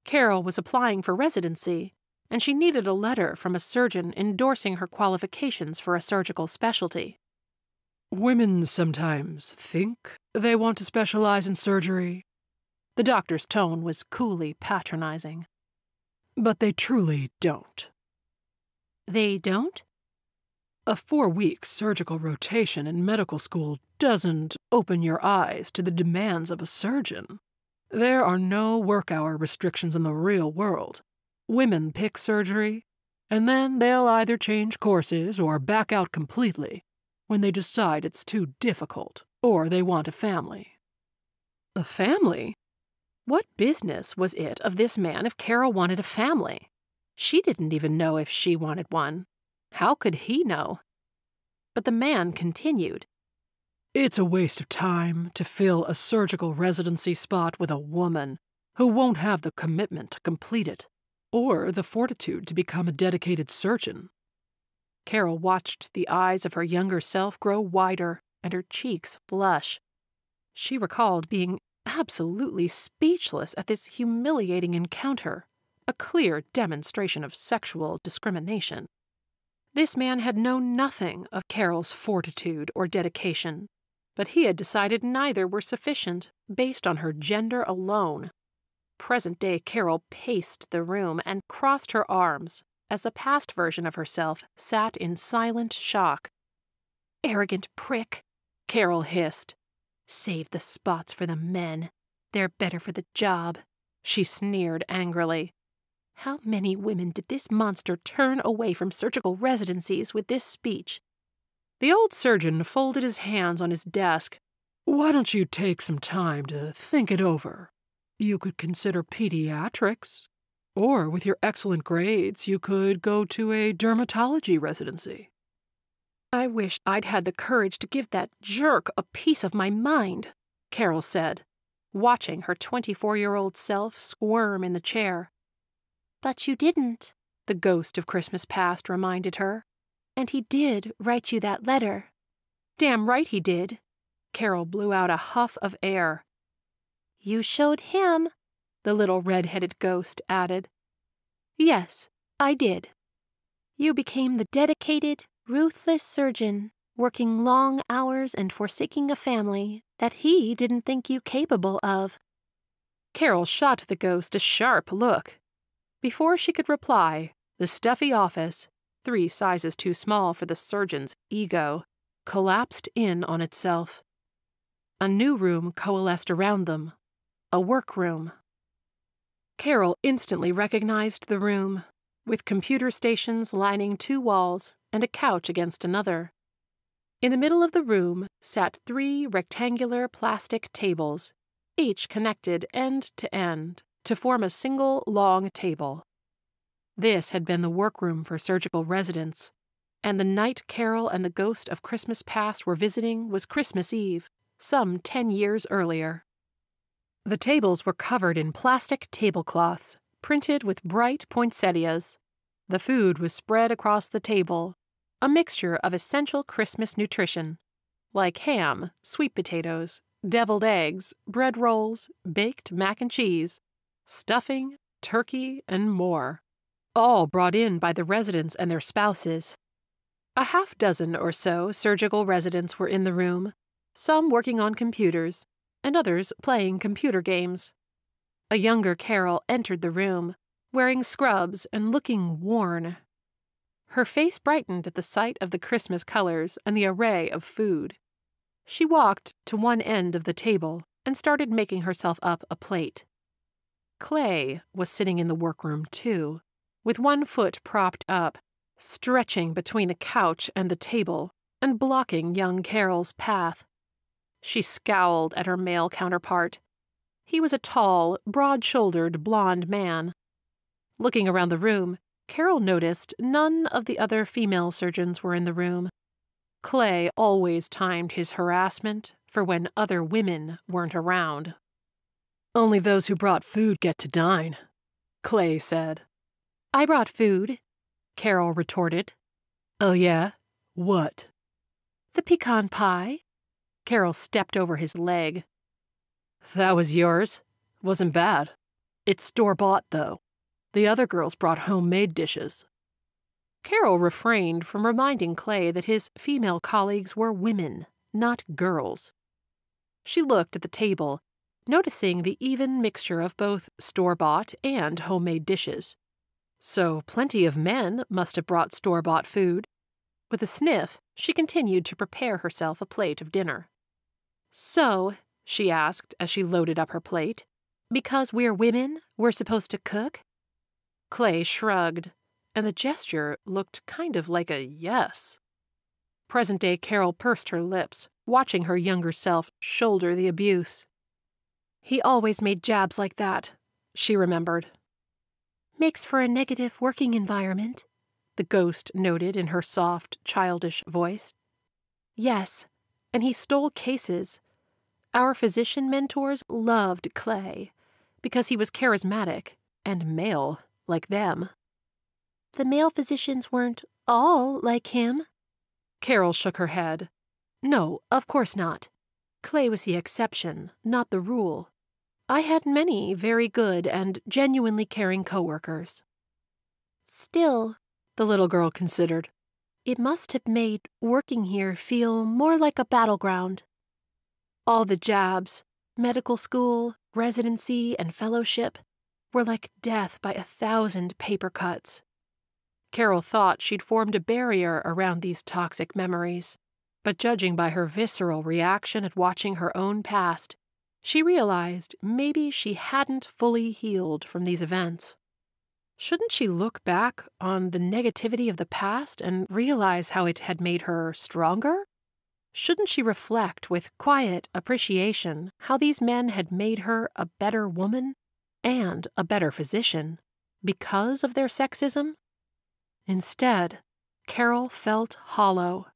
Carol was applying for residency, and she needed a letter from a surgeon endorsing her qualifications for a surgical specialty. Women sometimes think they want to specialize in surgery. The doctor's tone was coolly patronizing. But they truly don't. They don't? A four week surgical rotation in medical school doesn't open your eyes to the demands of a surgeon. There are no work hour restrictions in the real world. Women pick surgery, and then they'll either change courses or back out completely when they decide it's too difficult or they want a family. A family? What business was it of this man if Carol wanted a family? She didn't even know if she wanted one. How could he know? But the man continued. It's a waste of time to fill a surgical residency spot with a woman who won't have the commitment to complete it, or the fortitude to become a dedicated surgeon. Carol watched the eyes of her younger self grow wider and her cheeks flush. She recalled being absolutely speechless at this humiliating encounter, a clear demonstration of sexual discrimination. This man had known nothing of Carol's fortitude or dedication, but he had decided neither were sufficient based on her gender alone. Present day Carol paced the room and crossed her arms, as a past version of herself sat in silent shock. Arrogant prick, Carol hissed. Save the spots for the men. They're better for the job, she sneered angrily. How many women did this monster turn away from surgical residencies with this speech? The old surgeon folded his hands on his desk. Why don't you take some time to think it over? You could consider pediatrics. Or, with your excellent grades, you could go to a dermatology residency. I wish I'd had the courage to give that jerk a piece of my mind, Carol said, watching her 24 year old self squirm in the chair. But you didn't, the ghost of Christmas past reminded her. And he did write you that letter. Damn right he did. Carol blew out a huff of air. You showed him, the little red headed ghost added. Yes, I did. You became the dedicated, ruthless surgeon, working long hours and forsaking a family that he didn't think you capable of. Carol shot the ghost a sharp look. Before she could reply, the stuffy office, three sizes too small for the surgeon's ego, collapsed in on itself. A new room coalesced around them a workroom. Carol instantly recognized the room, with computer stations lining two walls and a couch against another. In the middle of the room sat three rectangular plastic tables, each connected end to end to form a single long table. This had been the workroom for surgical residents, and the night Carol and the ghost of Christmas past were visiting was Christmas Eve, some ten years earlier. The tables were covered in plastic tablecloths, printed with bright poinsettias. The food was spread across the table, a mixture of essential Christmas nutrition, like ham, sweet potatoes, deviled eggs, bread rolls, baked mac and cheese, stuffing, turkey, and more, all brought in by the residents and their spouses. A half dozen or so surgical residents were in the room, some working on computers, and others playing computer games. A younger Carol entered the room, wearing scrubs and looking worn. Her face brightened at the sight of the Christmas colors and the array of food. She walked to one end of the table and started making herself up a plate. Clay was sitting in the workroom, too, with one foot propped up, stretching between the couch and the table and blocking young Carol's path. She scowled at her male counterpart. He was a tall, broad shouldered, blond man. Looking around the room, Carol noticed none of the other female surgeons were in the room. Clay always timed his harassment for when other women weren't around. Only those who brought food get to dine, Clay said. I brought food, Carol retorted. Oh, yeah? What? The pecan pie. Carol stepped over his leg. That was yours? Wasn't bad. It's store bought, though. The other girls brought homemade dishes. Carol refrained from reminding Clay that his female colleagues were women, not girls. She looked at the table, noticing the even mixture of both store bought and homemade dishes. So plenty of men must have brought store bought food. With a sniff, she continued to prepare herself a plate of dinner. So, she asked as she loaded up her plate, because we're women, we're supposed to cook? Clay shrugged, and the gesture looked kind of like a yes. Present day Carol pursed her lips, watching her younger self shoulder the abuse. He always made jabs like that, she remembered. Makes for a negative working environment, the ghost noted in her soft, childish voice. Yes, and he stole cases. Our physician mentors loved Clay because he was charismatic and male like them. The male physicians weren't all like him. Carol shook her head. No, of course not. Clay was the exception, not the rule. I had many very good and genuinely caring coworkers. Still, the little girl considered, it must have made working here feel more like a battleground. All the jabs, medical school, residency, and fellowship were like death by a thousand paper cuts. Carol thought she'd formed a barrier around these toxic memories, but judging by her visceral reaction at watching her own past, She realized maybe she hadn't fully healed from these events. Shouldn't she look back on the negativity of the past and realize how it had made her stronger? Shouldn't she reflect with quiet appreciation how these men had made her a better woman and a better physician because of their sexism? Instead, Carol felt hollow.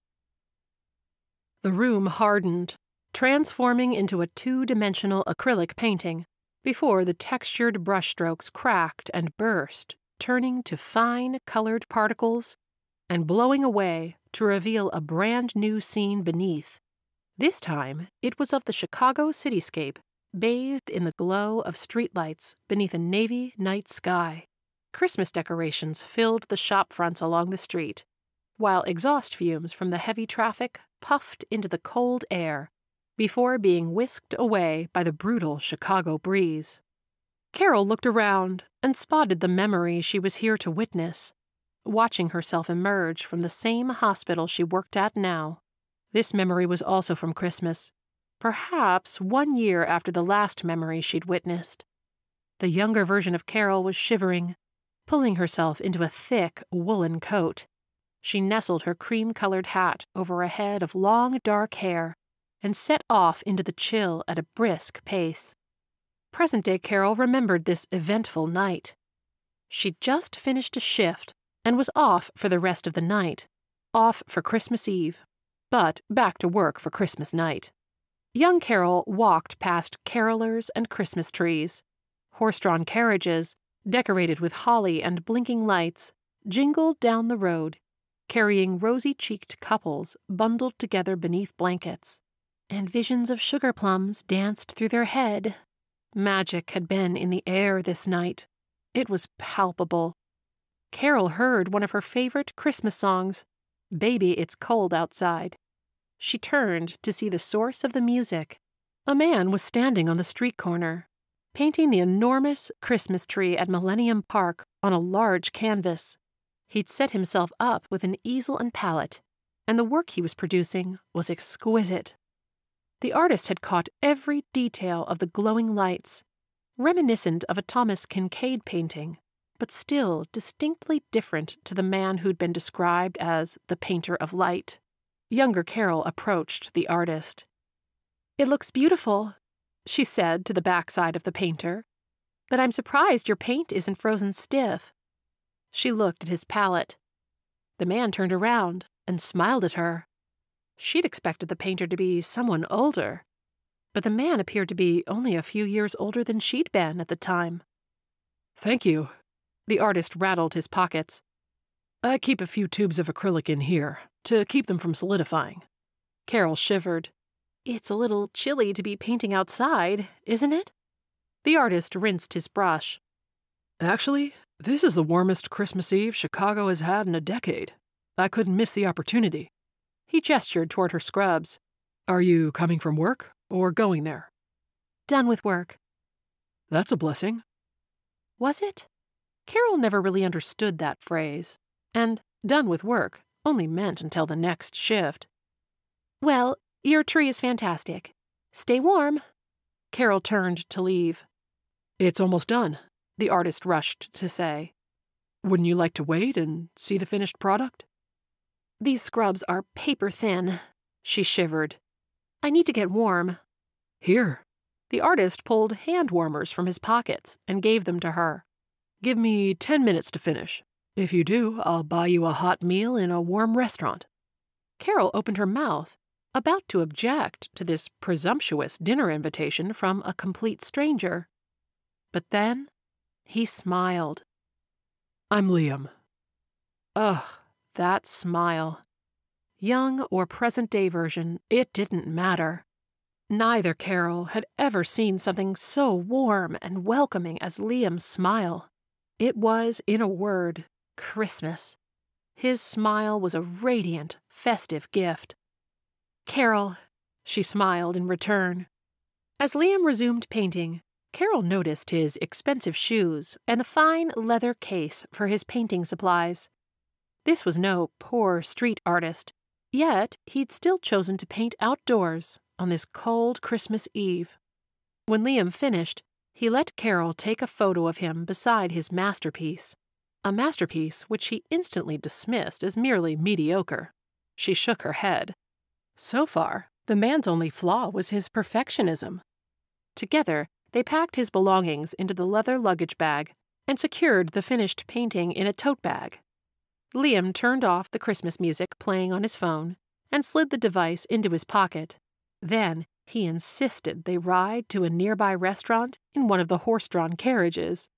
The room hardened, transforming into a two dimensional acrylic painting before the textured brushstrokes cracked and burst, turning to fine colored particles and blowing away to reveal a brand new scene beneath. This time, it was of the Chicago cityscape, bathed in the glow of streetlights beneath a navy night sky. Christmas decorations filled the shop fronts along the street, while exhaust fumes from the heavy traffic puffed into the cold air before being whisked away by the brutal Chicago breeze. Carol looked around and spotted the memory she was here to witness watching herself emerge from the same hospital she worked at now. This memory was also from Christmas, perhaps one year after the last memory she'd witnessed. The younger version of Carol was shivering, pulling herself into a thick woolen coat. She nestled her cream colored hat over a head of long dark hair and set off into the chill at a brisk pace. Present day Carol remembered this eventful night. She'd just finished a shift and was off for the rest of the night, off for Christmas Eve, but back to work for Christmas night. Young Carol walked past carolers and Christmas trees. Horse drawn carriages, decorated with holly and blinking lights, jingled down the road, carrying rosy cheeked couples bundled together beneath blankets. And visions of sugar plums danced through their head. Magic had been in the air this night. It was palpable, Carol heard one of her favorite Christmas songs, Baby It's Cold Outside. She turned to see the source of the music. A man was standing on the street corner, painting the enormous Christmas tree at Millennium Park on a large canvas. He'd set himself up with an easel and palette, and the work he was producing was exquisite. The artist had caught every detail of the glowing lights, reminiscent of a Thomas Kinkade painting but still distinctly different to the man who'd been described as the painter of light. Younger Carol approached the artist. It looks beautiful, she said to the backside of the painter, but I'm surprised your paint isn't frozen stiff. She looked at his palette. The man turned around and smiled at her. She'd expected the painter to be someone older, but the man appeared to be only a few years older than she'd been at the time. Thank you, the artist rattled his pockets. I keep a few tubes of acrylic in here to keep them from solidifying. Carol shivered. It's a little chilly to be painting outside, isn't it? The artist rinsed his brush. Actually, this is the warmest Christmas Eve Chicago has had in a decade. I couldn't miss the opportunity. He gestured toward her scrubs. Are you coming from work or going there? Done with work. That's a blessing. Was it? Carol never really understood that phrase, and done with work only meant until the next shift. Well, your tree is fantastic. Stay warm. Carol turned to leave. It's almost done, the artist rushed to say. Wouldn't you like to wait and see the finished product? These scrubs are paper thin, she shivered. I need to get warm. Here. The artist pulled hand warmers from his pockets and gave them to her. Give me ten minutes to finish. If you do, I'll buy you a hot meal in a warm restaurant. Carol opened her mouth, about to object to this presumptuous dinner invitation from a complete stranger. But then he smiled. I'm Liam. Ugh, that smile. Young or present day version, it didn't matter. Neither Carol had ever seen something so warm and welcoming as Liam's smile. It was, in a word, Christmas. His smile was a radiant, festive gift. Carol, she smiled in return. As Liam resumed painting, Carol noticed his expensive shoes and the fine leather case for his painting supplies. This was no poor street artist, yet he'd still chosen to paint outdoors on this cold Christmas Eve. When Liam finished, he let Carol take a photo of him beside his masterpiece, a masterpiece which he instantly dismissed as merely mediocre. She shook her head. So far, the man's only flaw was his perfectionism. Together, they packed his belongings into the leather luggage bag and secured the finished painting in a tote bag. Liam turned off the Christmas music playing on his phone and slid the device into his pocket. Then he insisted they ride to a nearby restaurant in one of the horse drawn carriages.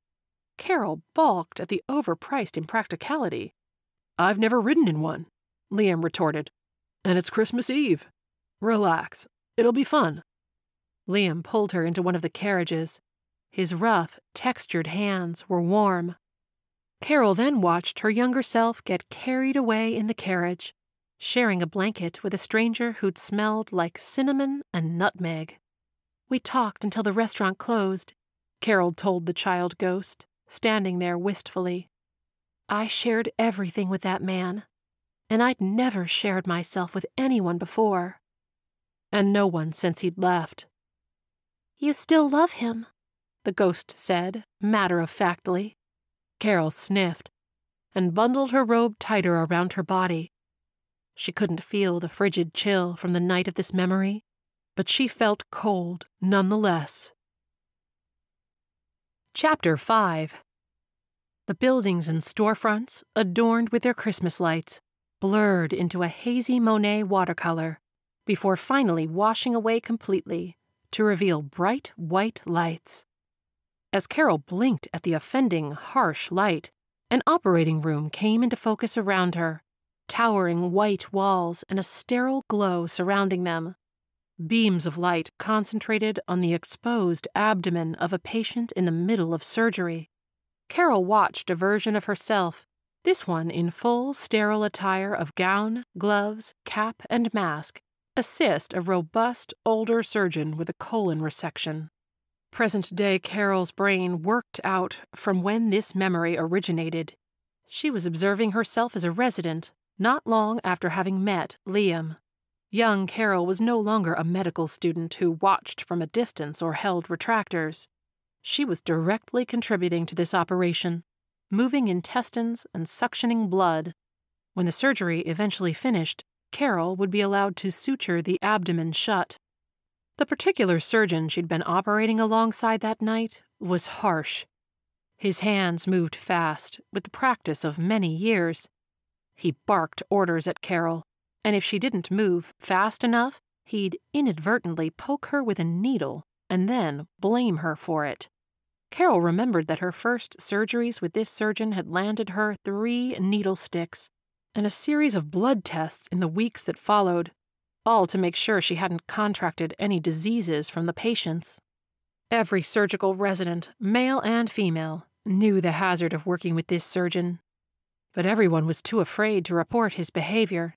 Carol balked at the overpriced impracticality. I've never ridden in one, Liam retorted. And it's Christmas Eve. Relax, it'll be fun. Liam pulled her into one of the carriages. His rough, textured hands were warm. Carol then watched her younger self get carried away in the carriage, sharing a blanket with a stranger who'd smelled like cinnamon and nutmeg. We talked until the restaurant closed, Carol told the child ghost, standing there wistfully. I shared everything with that man, and I'd never shared myself with anyone before. And no one since he'd left. You still love him, the ghost said, matter of factly. Carol sniffed and bundled her robe tighter around her body. She couldn't feel the frigid chill from the night of this memory, but she felt cold nonetheless. Chapter 5 The buildings and storefronts, adorned with their Christmas lights, blurred into a hazy Monet watercolor before finally washing away completely to reveal bright white lights. As Carol blinked at the offending, harsh light, an operating room came into focus around her, towering white walls and a sterile glow surrounding them. Beams of light concentrated on the exposed abdomen of a patient in the middle of surgery. Carol watched a version of herself, this one in full sterile attire of gown, gloves, cap, and mask, assist a robust older surgeon with a colon resection. Present day Carol's brain worked out from when this memory originated. She was observing herself as a resident, not long after having met Liam. Young Carol was no longer a medical student who watched from a distance or held retractors. She was directly contributing to this operation, moving intestines and suctioning blood. When the surgery eventually finished, Carol would be allowed to suture the abdomen shut. The particular surgeon she'd been operating alongside that night was harsh. His hands moved fast, with the practice of many years. He barked orders at Carol, and if she didn't move fast enough, he'd inadvertently poke her with a needle and then blame her for it. Carol remembered that her first surgeries with this surgeon had landed her three needle sticks and a series of blood tests in the weeks that followed all to make sure she hadn't contracted any diseases from the patients. Every surgical resident, male and female, knew the hazard of working with this surgeon, but everyone was too afraid to report his behavior.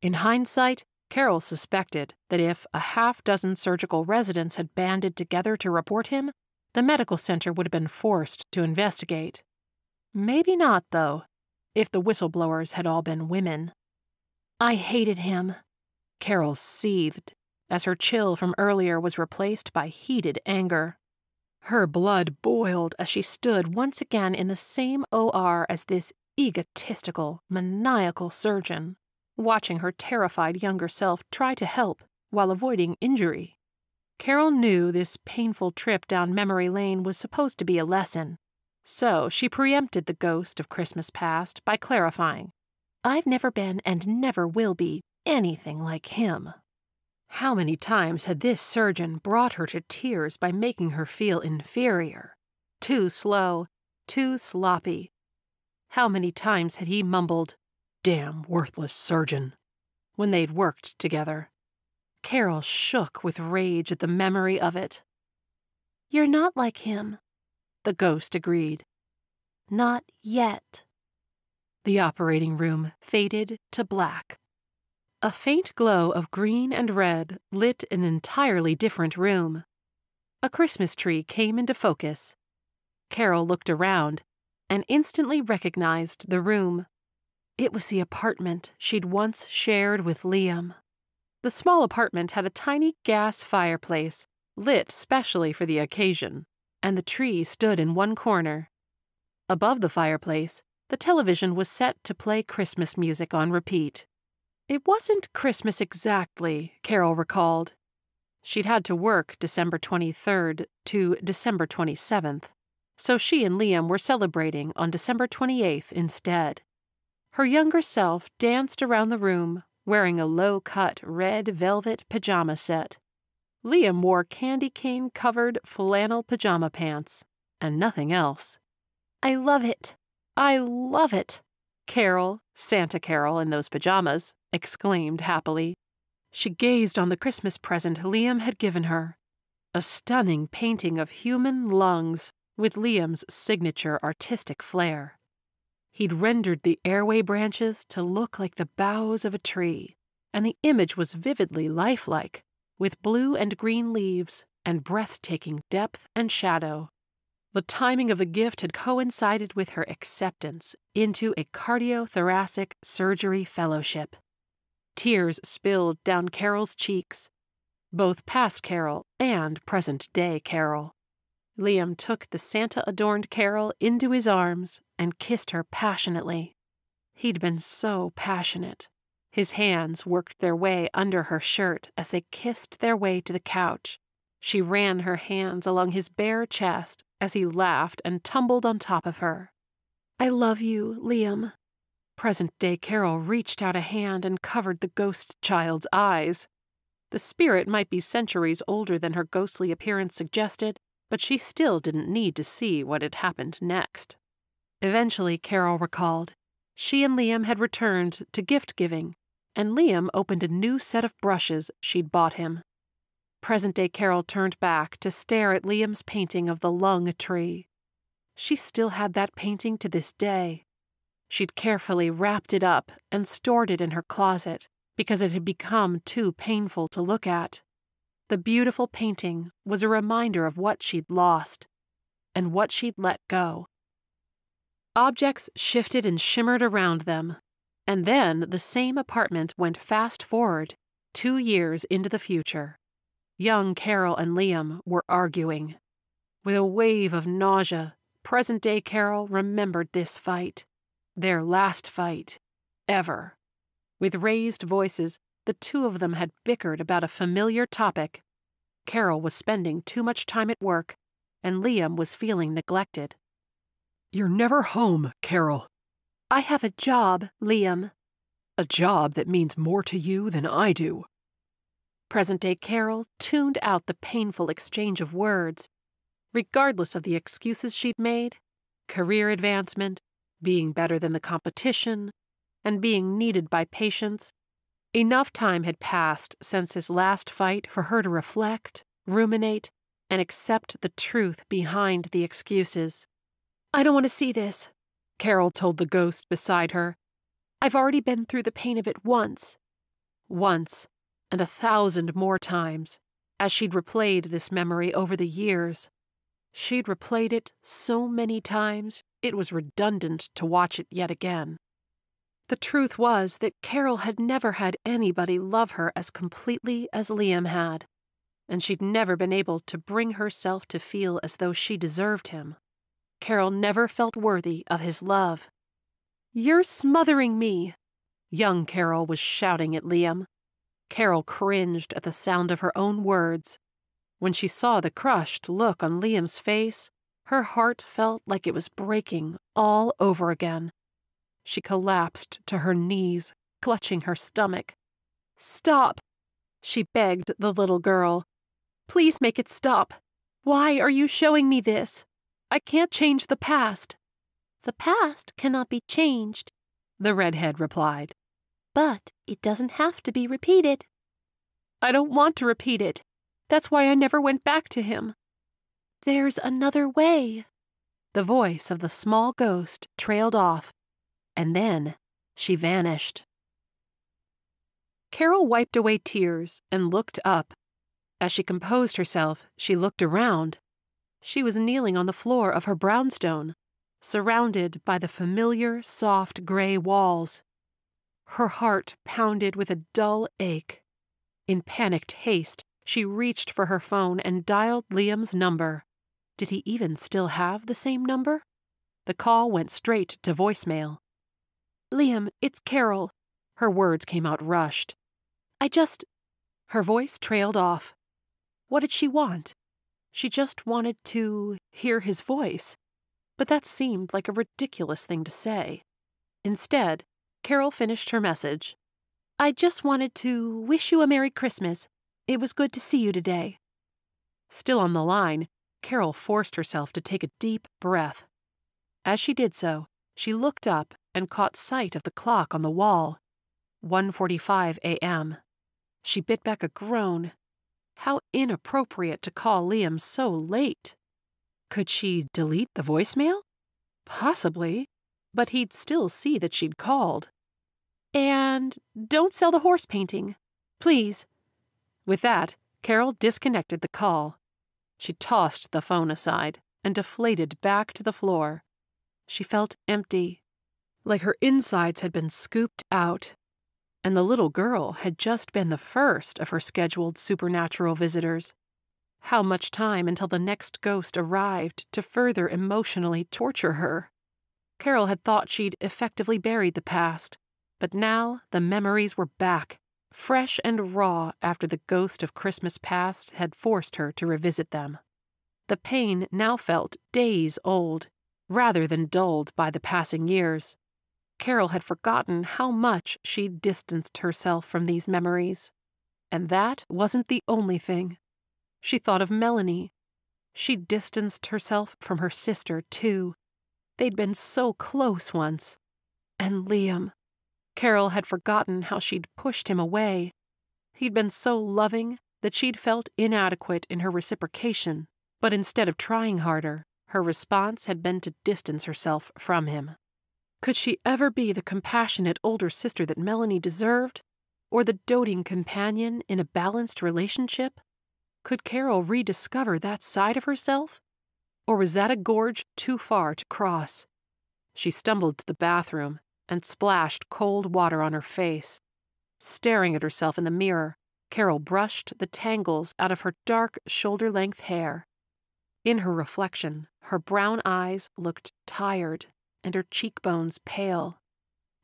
In hindsight, Carol suspected that if a half dozen surgical residents had banded together to report him, the medical center would have been forced to investigate. Maybe not, though, if the whistleblowers had all been women. I hated him, Carol seethed as her chill from earlier was replaced by heated anger. Her blood boiled as she stood once again in the same OR as this egotistical, maniacal surgeon, watching her terrified younger self try to help while avoiding injury. Carol knew this painful trip down memory lane was supposed to be a lesson, so she preempted the ghost of Christmas past by clarifying I've never been and never will be anything like him. How many times had this surgeon brought her to tears by making her feel inferior? Too slow, too sloppy. How many times had he mumbled, Damn worthless surgeon, when they'd worked together? Carol shook with rage at the memory of it. You're not like him, the ghost agreed. Not yet. The operating room faded to black. A faint glow of green and red lit an entirely different room. A Christmas tree came into focus. Carol looked around and instantly recognized the room. It was the apartment she'd once shared with Liam. The small apartment had a tiny gas fireplace, lit specially for the occasion, and the tree stood in one corner. Above the fireplace, the television was set to play Christmas music on repeat. It wasn't Christmas exactly, Carol recalled. She'd had to work December 23rd to December 27th, so she and Liam were celebrating on December 28th instead. Her younger self danced around the room wearing a low cut red velvet pajama set. Liam wore candy cane covered flannel pajama pants and nothing else. I love it. I love it. Carol, Santa Carol in those pajamas, exclaimed happily. She gazed on the Christmas present Liam had given her a stunning painting of human lungs with Liam's signature artistic flair. He'd rendered the airway branches to look like the boughs of a tree, and the image was vividly lifelike, with blue and green leaves and breathtaking depth and shadow. The timing of the gift had coincided with her acceptance into a cardiothoracic surgery fellowship. Tears spilled down Carol's cheeks, both past Carol and present day Carol. Liam took the Santa adorned Carol into his arms and kissed her passionately. He'd been so passionate. His hands worked their way under her shirt as they kissed their way to the couch. She ran her hands along his bare chest as he laughed and tumbled on top of her. I love you, Liam. Present day Carol reached out a hand and covered the ghost child's eyes. The spirit might be centuries older than her ghostly appearance suggested, but she still didn't need to see what had happened next. Eventually, Carol recalled, she and Liam had returned to gift giving, and Liam opened a new set of brushes she'd bought him. Present day Carol turned back to stare at Liam's painting of the lung tree. She still had that painting to this day. She'd carefully wrapped it up and stored it in her closet because it had become too painful to look at. The beautiful painting was a reminder of what she'd lost and what she'd let go. Objects shifted and shimmered around them, and then the same apartment went fast forward, two years into the future. Young Carol and Liam were arguing. With a wave of nausea, present day Carol remembered this fight, their last fight, ever. With raised voices, the two of them had bickered about a familiar topic. Carol was spending too much time at work, and Liam was feeling neglected. You're never home, Carol. I have a job, Liam. A job that means more to you than I do. Present day Carol tuned out the painful exchange of words. Regardless of the excuses she'd made career advancement, being better than the competition, and being needed by patients Enough time had passed since his last fight for her to reflect, ruminate, and accept the truth behind the excuses. I don't want to see this, Carol told the ghost beside her. I've already been through the pain of it once. Once, and a thousand more times, as she'd replayed this memory over the years. She'd replayed it so many times it was redundant to watch it yet again. The truth was that Carol had never had anybody love her as completely as Liam had, and she'd never been able to bring herself to feel as though she deserved him. Carol never felt worthy of his love. You're smothering me, young Carol was shouting at Liam. Carol cringed at the sound of her own words. When she saw the crushed look on Liam's face, her heart felt like it was breaking all over again. She collapsed to her knees, clutching her stomach. Stop! She begged the little girl. Please make it stop. Why are you showing me this? I can't change the past. The past cannot be changed, the redhead replied. But it doesn't have to be repeated. I don't want to repeat it. That's why I never went back to him. There's another way. The voice of the small ghost trailed off, and then she vanished. Carol wiped away tears and looked up. As she composed herself, she looked around. She was kneeling on the floor of her brownstone, surrounded by the familiar, soft gray walls. Her heart pounded with a dull ache. In panicked haste, She reached for her phone and dialed Liam's number. Did he even still have the same number? The call went straight to voicemail. Liam, it's Carol. Her words came out rushed. I just. Her voice trailed off. What did she want? She just wanted to hear his voice. But that seemed like a ridiculous thing to say. Instead, Carol finished her message. I just wanted to wish you a Merry Christmas. It was good to see you today. Still on the line, Carol forced herself to take a deep breath. As she did so, she looked up and caught sight of the clock on the wall. 1:45 a.m. She bit back a groan. How inappropriate to call Liam so late. Could she delete the voicemail? Possibly, but he'd still see that she'd called. And don't sell the horse painting. Please. With that, Carol disconnected the call. She tossed the phone aside and deflated back to the floor. She felt empty, like her insides had been scooped out, and the little girl had just been the first of her scheduled supernatural visitors. How much time until the next ghost arrived to further emotionally torture her? Carol had thought she'd effectively buried the past, but now the memories were back, fresh and raw after the ghost of Christmas past had forced her to revisit them. The pain now felt days old, rather than dulled by the passing years. Carol had forgotten how much she'd distanced herself from these memories. And that wasn't the only thing. She thought of Melanie. She'd distanced herself from her sister, too. They'd been so close once. And Liam. Carol had forgotten how she'd pushed him away. He'd been so loving that she'd felt inadequate in her reciprocation, but instead of trying harder, her response had been to distance herself from him. Could she ever be the compassionate older sister that Melanie deserved? Or the doting companion in a balanced relationship? Could Carol rediscover that side of herself? Or was that a gorge too far to cross? She stumbled to the bathroom and splashed cold water on her face. Staring at herself in the mirror, Carol brushed the tangles out of her dark, shoulder length hair. In her reflection, her brown eyes looked tired and her cheekbones pale.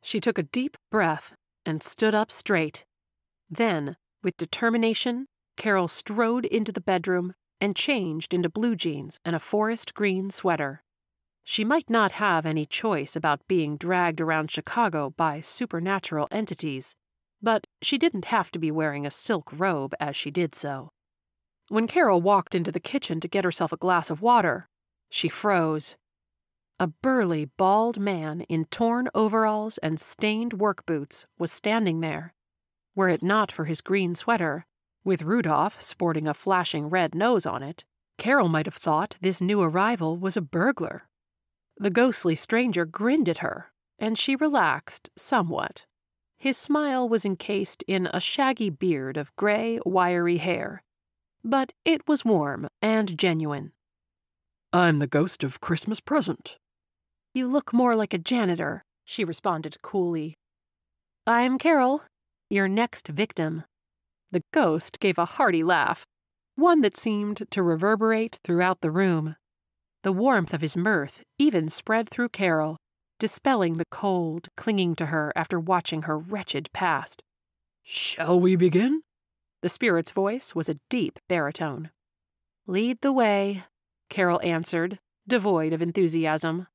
She took a deep breath and stood up straight. Then, with determination, Carol strode into the bedroom and changed into blue jeans and a forest green sweater. She might not have any choice about being dragged around Chicago by supernatural entities, but she didn't have to be wearing a silk robe as she did so. When Carol walked into the kitchen to get herself a glass of water, she froze. A burly, bald man in torn overalls and stained work boots was standing there. Were it not for his green sweater, with Rudolph sporting a flashing red nose on it, Carol might have thought this new arrival was a burglar. The ghostly stranger grinned at her, and she relaxed somewhat. His smile was encased in a shaggy beard of gray, wiry hair, but it was warm and genuine. I'm the ghost of Christmas present. You look more like a janitor, she responded coolly. I'm Carol, your next victim. The ghost gave a hearty laugh, one that seemed to reverberate throughout the room. The warmth of his mirth even spread through Carol, dispelling the cold clinging to her after watching her wretched past. Shall we begin? The spirit's voice was a deep baritone. Lead the way, Carol answered, devoid of enthusiasm.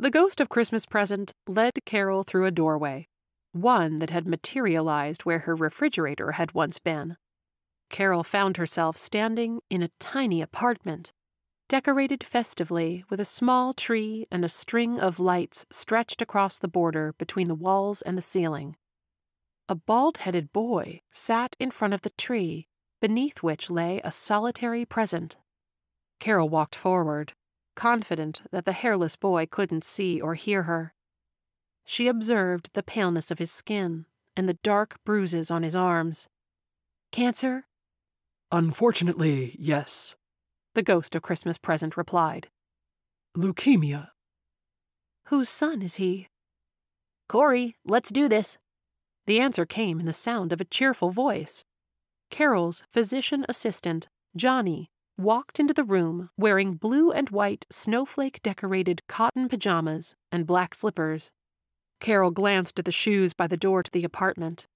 The ghost of Christmas present led Carol through a doorway, one that had materialized where her refrigerator had once been. Carol found herself standing in a tiny apartment decorated festively with a small tree and a string of lights stretched across the border between the walls and the ceiling. A bald headed boy sat in front of the tree, beneath which lay a solitary present. Carol walked forward, confident that the hairless boy couldn't see or hear her. She observed the paleness of his skin and the dark bruises on his arms. Cancer? Unfortunately, yes the ghost of Christmas present replied. Leukemia. Whose son is he? Corey, let's do this. The answer came in the sound of a cheerful voice. Carol's physician assistant, Johnny, walked into the room wearing blue and white snowflake decorated cotton pajamas and black slippers. Carol glanced at the shoes by the door to the apartment.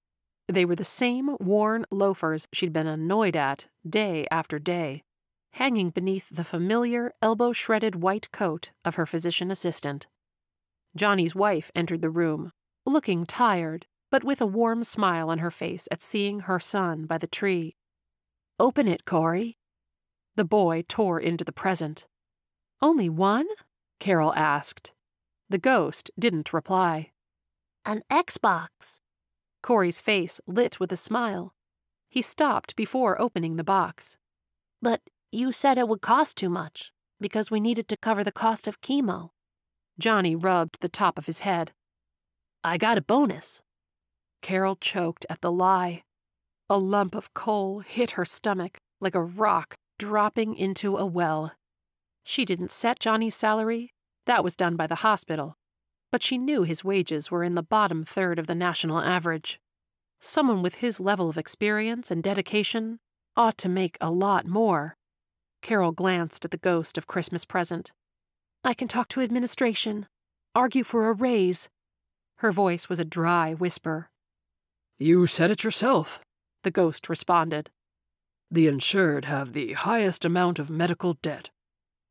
They were the same worn loafers she'd been annoyed at day after day, hanging beneath the familiar elbow shredded white coat of her physician assistant. Johnny's wife entered the room, looking tired, but with a warm smile on her face at seeing her son by the tree. Open it, Corey. The boy tore into the present. Only one? Carol asked. The ghost didn't reply. An Xbox. Corey's face lit with a smile. He stopped before opening the box. But you said it would cost too much because we needed to cover the cost of chemo. Johnny rubbed the top of his head. I got a bonus. Carol choked at the lie. A lump of coal hit her stomach like a rock dropping into a well. She didn't set Johnny's salary, that was done by the hospital, but she knew his wages were in the bottom third of the national average. Someone with his level of experience and dedication ought to make a lot more. Carol glanced at the ghost of Christmas present. I can talk to administration, argue for a raise. Her voice was a dry whisper. You said it yourself, the ghost responded. The insured have the highest amount of medical debt.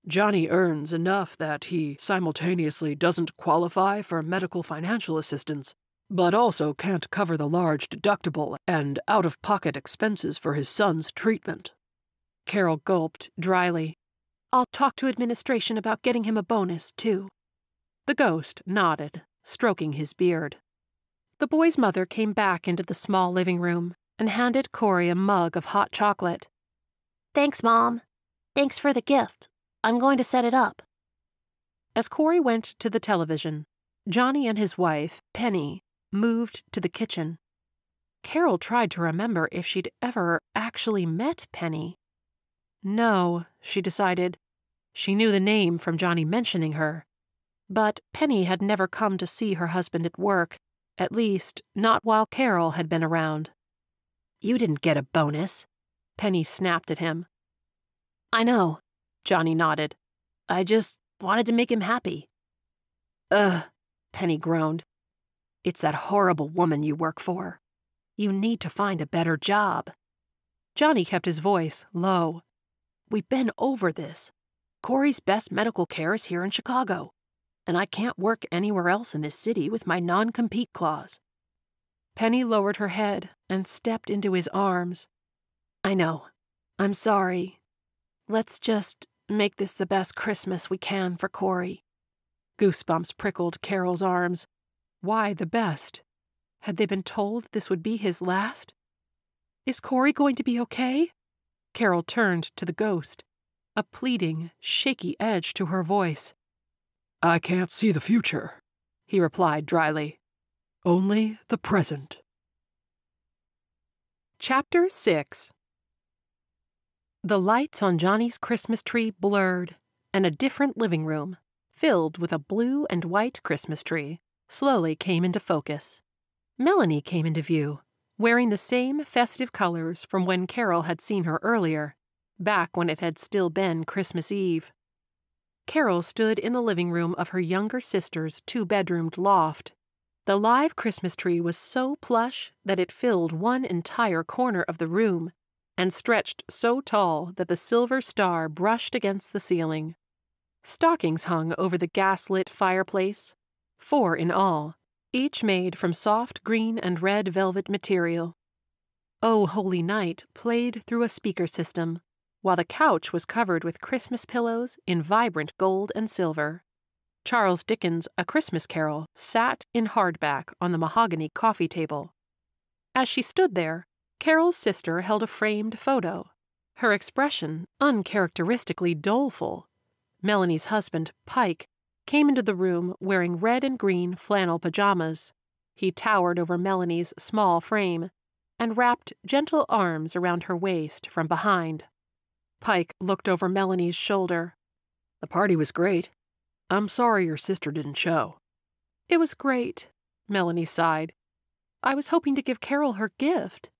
Johnny earns enough that he simultaneously doesn't qualify for medical financial assistance, but also can't cover the large deductible and out of pocket expenses for his son's treatment. Carol gulped dryly. I'll talk to administration about getting him a bonus, too. The ghost nodded, stroking his beard. The boy's mother came back into the small living room and handed Corey a mug of hot chocolate. Thanks, Mom. Thanks for the gift. I'm going to set it up. As Corey went to the television, Johnny and his wife, Penny, moved to the kitchen. Carol tried to remember if she'd ever actually met Penny. No, she decided. She knew the name from Johnny mentioning her. But Penny had never come to see her husband at work, at least, not while Carol had been around. You didn't get a bonus, Penny snapped at him. I know, Johnny nodded. I just wanted to make him happy. Ugh, Penny groaned. It's that horrible woman you work for. You need to find a better job. Johnny kept his voice low. We've been over this. Corey's best medical care is here in Chicago and I can't work anywhere else in this city with my non compete clause. Penny lowered her head and stepped into his arms. I know. I'm sorry. Let's just make this the best Christmas we can for Corey. Goosebumps prickled Carol's arms. Why the best? Had they been told this would be his last? Is Corey going to be okay? Carol turned to the ghost, a pleading, shaky edge to her voice. I can't see the future, he replied dryly. Only the present. Chapter 6 The lights on Johnny's Christmas tree blurred, and a different living room, filled with a blue and white Christmas tree, slowly came into focus. Melanie came into view, wearing the same festive colors from when Carol had seen her earlier, back when it had still been Christmas Eve. Carol stood in the living room of her younger sister's two bedroomed loft. The live Christmas tree was so plush that it filled one entire corner of the room and stretched so tall that the silver star brushed against the ceiling. Stockings hung over the gas-lit fireplace, four in all, each made from soft green and red velvet material. Oh Holy Night played through a speaker system, while the couch was covered with Christmas pillows in vibrant gold and silver. Charles Dickens' A Christmas Carol sat in hardback on the mahogany coffee table. As she stood there, Carol's sister held a framed photo, her expression uncharacteristically doleful. Melanie's husband, Pike, came into the room wearing red and green flannel pajamas. He towered over Melanie's small frame and wrapped gentle arms around her waist from behind. Pike looked over Melanie's shoulder. The party was great. I'm sorry your sister didn't show. It was great, Melanie sighed. I was hoping to give Carol her gift.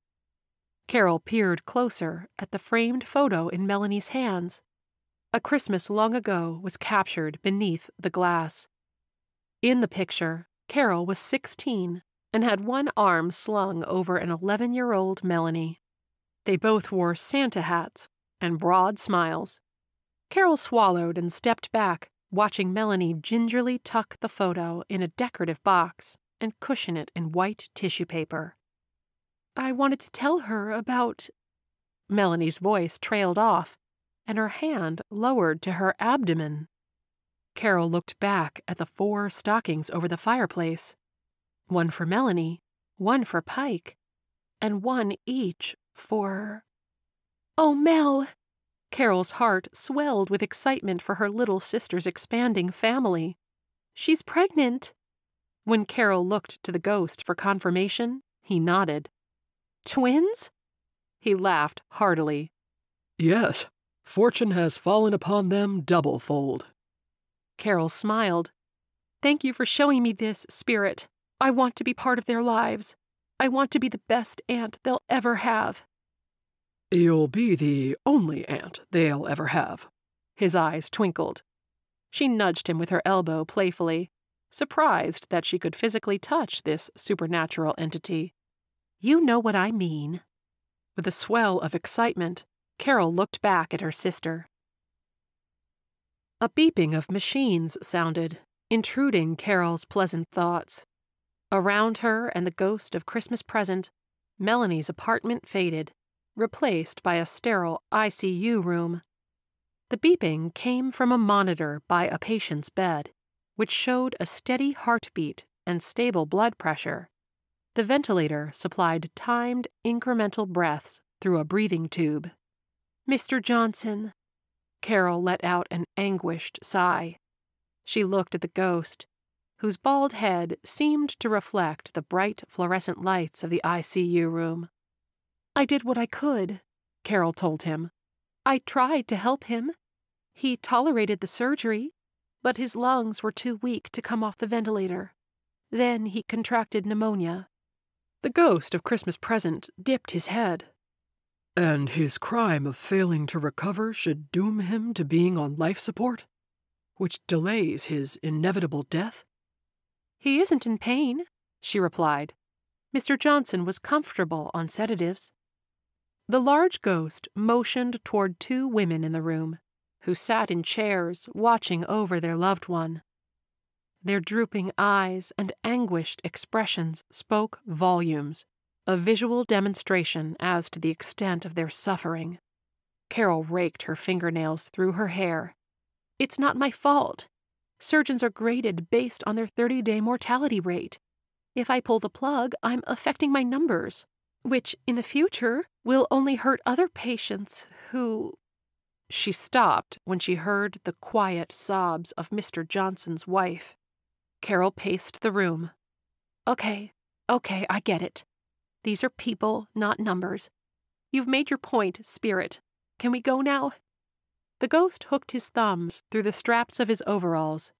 Carol peered closer at the framed photo in Melanie's hands. A Christmas long ago was captured beneath the glass. In the picture, Carol was 16 and had one arm slung over an 11 year old Melanie. They both wore Santa hats and broad smiles. Carol swallowed and stepped back, watching Melanie gingerly tuck the photo in a decorative box and cushion it in white tissue paper. I wanted to tell her about. Melanie's voice trailed off, and her hand lowered to her abdomen. Carol looked back at the four stockings over the fireplace one for Melanie, one for Pike, and one each for. Oh, Mel! Carol's heart swelled with excitement for her little sister's expanding family. She's pregnant. When Carol looked to the ghost for confirmation, he nodded. Twins? He laughed heartily. Yes, fortune has fallen upon them double fold. Carol smiled. Thank you for showing me this, Spirit. I want to be part of their lives. I want to be the best aunt they'll ever have. You'll be the only aunt they'll ever have. His eyes twinkled. She nudged him with her elbow playfully, surprised that she could physically touch this supernatural entity. You know what I mean. With a swell of excitement, Carol looked back at her sister. A beeping of machines sounded, intruding Carol's pleasant thoughts. Around her and the ghost of Christmas present, Melanie's apartment faded, replaced by a sterile ICU room. The beeping came from a monitor by a patient's bed, which showed a steady heartbeat and stable blood pressure. The ventilator supplied timed, incremental breaths through a breathing tube. Mr. Johnson. Carol let out an anguished sigh. She looked at the ghost, whose bald head seemed to reflect the bright fluorescent lights of the ICU room. I did what I could, Carol told him. I tried to help him. He tolerated the surgery, but his lungs were too weak to come off the ventilator. Then he contracted pneumonia. The ghost of Christmas present dipped his head. And his crime of failing to recover should doom him to being on life support? Which delays his inevitable death? He isn't in pain, she replied. Mr. Johnson was comfortable on sedatives. The large ghost motioned toward two women in the room, who sat in chairs watching over their loved one. Their drooping eyes and anguished expressions spoke volumes, a visual demonstration as to the extent of their suffering. Carol raked her fingernails through her hair. It's not my fault. Surgeons are graded based on their 30 day mortality rate. If I pull the plug, I'm affecting my numbers, which in the future will only hurt other patients who. She stopped when she heard the quiet sobs of Mr. Johnson's wife. Carol paced the room. Okay, okay, I get it. These are people, not numbers. You've made your point, Spirit. Can we go now? The ghost hooked his thumbs through the straps of his overalls.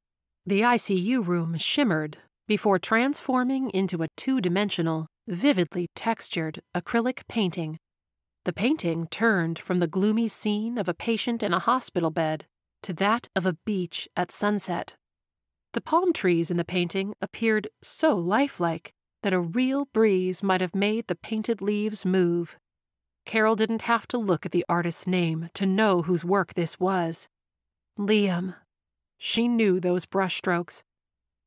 The ICU room shimmered before transforming into a two dimensional, vividly textured acrylic painting. The painting turned from the gloomy scene of a patient in a hospital bed to that of a beach at sunset. The palm trees in the painting appeared so lifelike that a real breeze might have made the painted leaves move. Carol didn't have to look at the artist's name to know whose work this was. Liam. She knew those brushstrokes.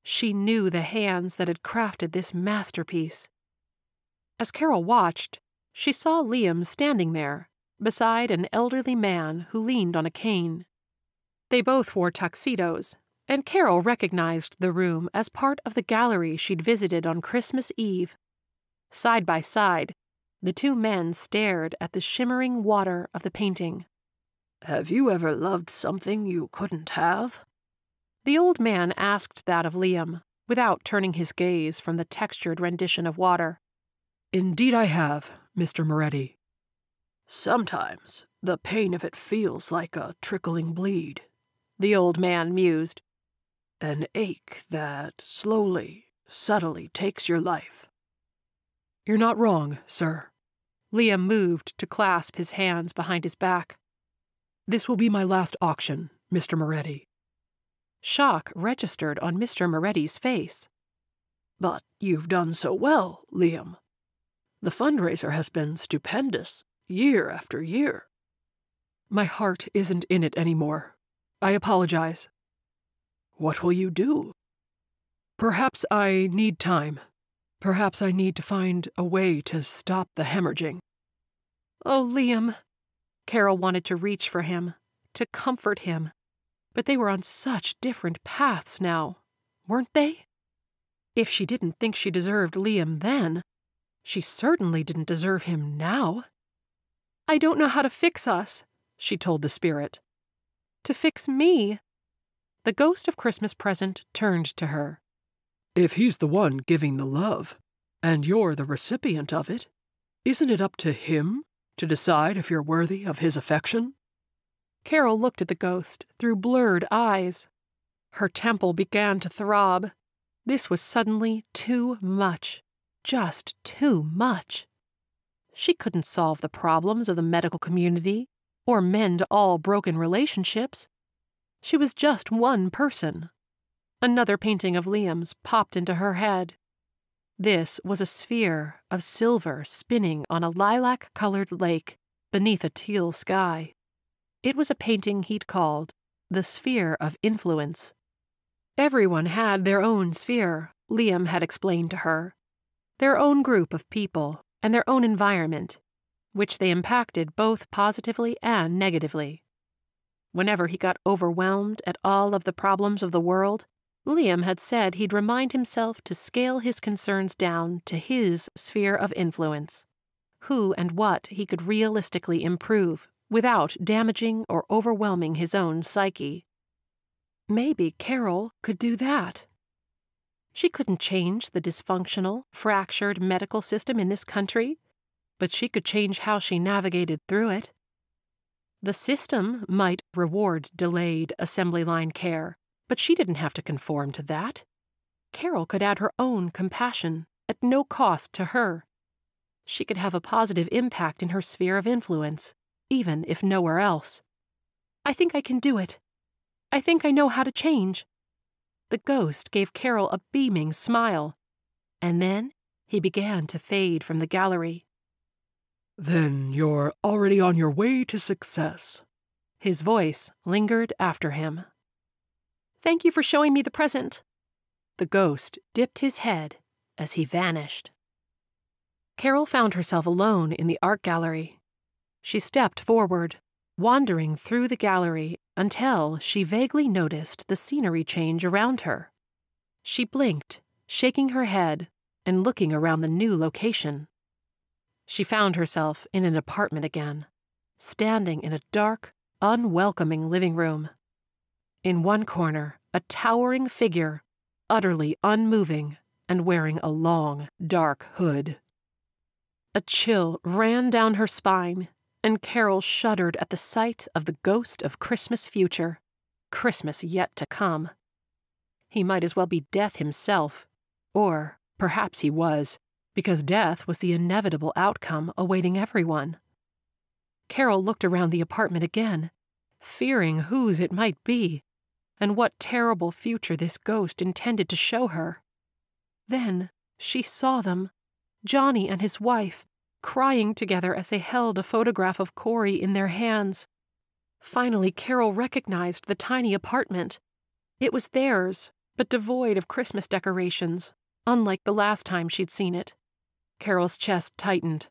She knew the hands that had crafted this masterpiece. As Carol watched, she saw Liam standing there, beside an elderly man who leaned on a cane. They both wore tuxedos, and Carol recognized the room as part of the gallery she'd visited on Christmas Eve. Side by side, the two men stared at the shimmering water of the painting. Have you ever loved something you couldn't have? The old man asked that of Liam, without turning his gaze from the textured rendition of water. Indeed, I have, Mr. Moretti. Sometimes the pain of it feels like a trickling bleed, the old man mused. An ache that slowly, subtly takes your life. You're not wrong, sir. Liam moved to clasp his hands behind his back. This will be my last auction, Mr. Moretti. Shock registered on Mr. Moretti's face. But you've done so well, Liam. The fundraiser has been stupendous, year after year. My heart isn't in it anymore. I apologize. What will you do? Perhaps I need time. Perhaps I need to find a way to stop the hemorrhaging. Oh, Liam. Carol wanted to reach for him, to comfort him. But they were on such different paths now, weren't they? If she didn't think she deserved Liam then, she certainly didn't deserve him now. I don't know how to fix us, she told the spirit. To fix me. The ghost of Christmas present turned to her. If he's the one giving the love, and you're the recipient of it, isn't it up to him to decide if you're worthy of his affection? Carol looked at the ghost through blurred eyes. Her temple began to throb. This was suddenly too much. Just too much. She couldn't solve the problems of the medical community or mend all broken relationships. She was just one person. Another painting of Liam's popped into her head. This was a sphere of silver spinning on a lilac colored lake beneath a teal sky. It was a painting he'd called The Sphere of Influence. Everyone had their own sphere, Liam had explained to her, their own group of people and their own environment, which they impacted both positively and negatively. Whenever he got overwhelmed at all of the problems of the world, Liam had said he'd remind himself to scale his concerns down to his sphere of influence, who and what he could realistically improve without damaging or overwhelming his own psyche. Maybe Carol could do that. She couldn't change the dysfunctional, fractured medical system in this country, but she could change how she navigated through it. The system might reward delayed assembly line care, but she didn't have to conform to that. Carol could add her own compassion at no cost to her. She could have a positive impact in her sphere of influence, even if nowhere else. I think I can do it. I think I know how to change. The ghost gave Carol a beaming smile, and then he began to fade from the gallery. Then you're already on your way to success. His voice lingered after him. Thank you for showing me the present. The ghost dipped his head as he vanished. Carol found herself alone in the art gallery. She stepped forward, wandering through the gallery until she vaguely noticed the scenery change around her. She blinked, shaking her head and looking around the new location. She found herself in an apartment again, standing in a dark, unwelcoming living room. In one corner, a towering figure, utterly unmoving and wearing a long, dark hood. A chill ran down her spine and Carol shuddered at the sight of the ghost of Christmas future, Christmas yet to come. He might as well be death himself, or perhaps he was, because death was the inevitable outcome awaiting everyone. Carol looked around the apartment again, fearing whose it might be, and what terrible future this ghost intended to show her. Then she saw them Johnny and his wife, crying together as they held a photograph of Corey in their hands. Finally, Carol recognized the tiny apartment. It was theirs, but devoid of Christmas decorations, unlike the last time she'd seen it. Carol's chest tightened.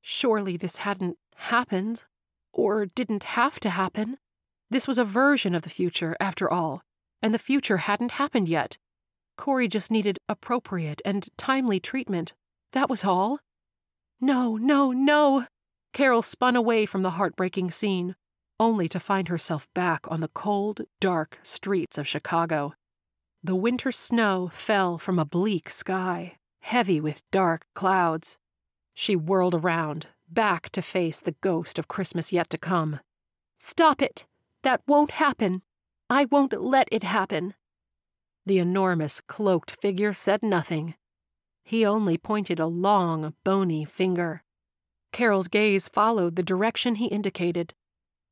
Surely this hadn't happened, or didn't have to happen. This was a version of the future, after all, and the future hadn't happened yet. Corey just needed appropriate and timely treatment. That was all. No, no, no! Carol spun away from the heartbreaking scene, only to find herself back on the cold, dark streets of Chicago. The winter snow fell from a bleak sky, heavy with dark clouds. She whirled around, back to face the ghost of Christmas yet to come. Stop it! That won't happen! I won't let it happen! The enormous, cloaked figure said nothing, he only pointed a long, bony finger. Carol's gaze followed the direction he indicated.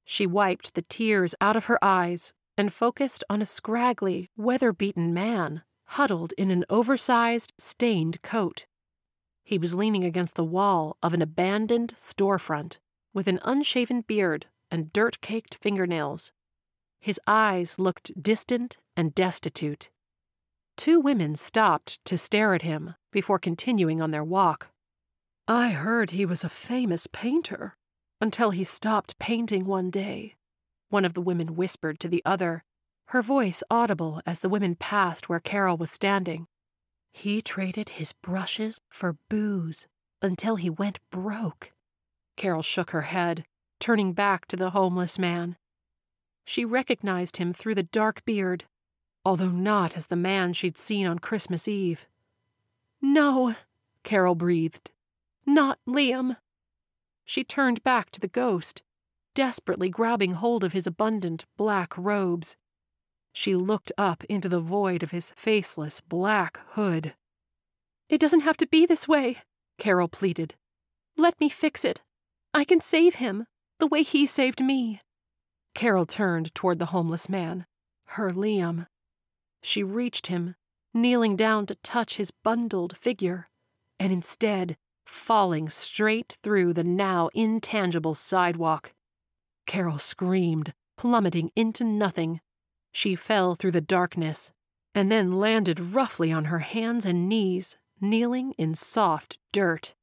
She wiped the tears out of her eyes and focused on a scraggly, weather beaten man huddled in an oversized, stained coat. He was leaning against the wall of an abandoned storefront with an unshaven beard and dirt caked fingernails. His eyes looked distant and destitute. Two women stopped to stare at him before continuing on their walk. I heard he was a famous painter until he stopped painting one day, one of the women whispered to the other, her voice audible as the women passed where Carol was standing. He traded his brushes for booze until he went broke. Carol shook her head, turning back to the homeless man. She recognized him through the dark beard, although not as the man she'd seen on Christmas Eve. No, Carol breathed. Not Liam. She turned back to the ghost, desperately grabbing hold of his abundant black robes. She looked up into the void of his faceless black hood. It doesn't have to be this way, Carol pleaded. Let me fix it. I can save him, the way he saved me. Carol turned toward the homeless man, her Liam. She reached him, kneeling down to touch his bundled figure, and instead falling straight through the now intangible sidewalk. Carol screamed, plummeting into nothing. She fell through the darkness and then landed roughly on her hands and knees, kneeling in soft dirt.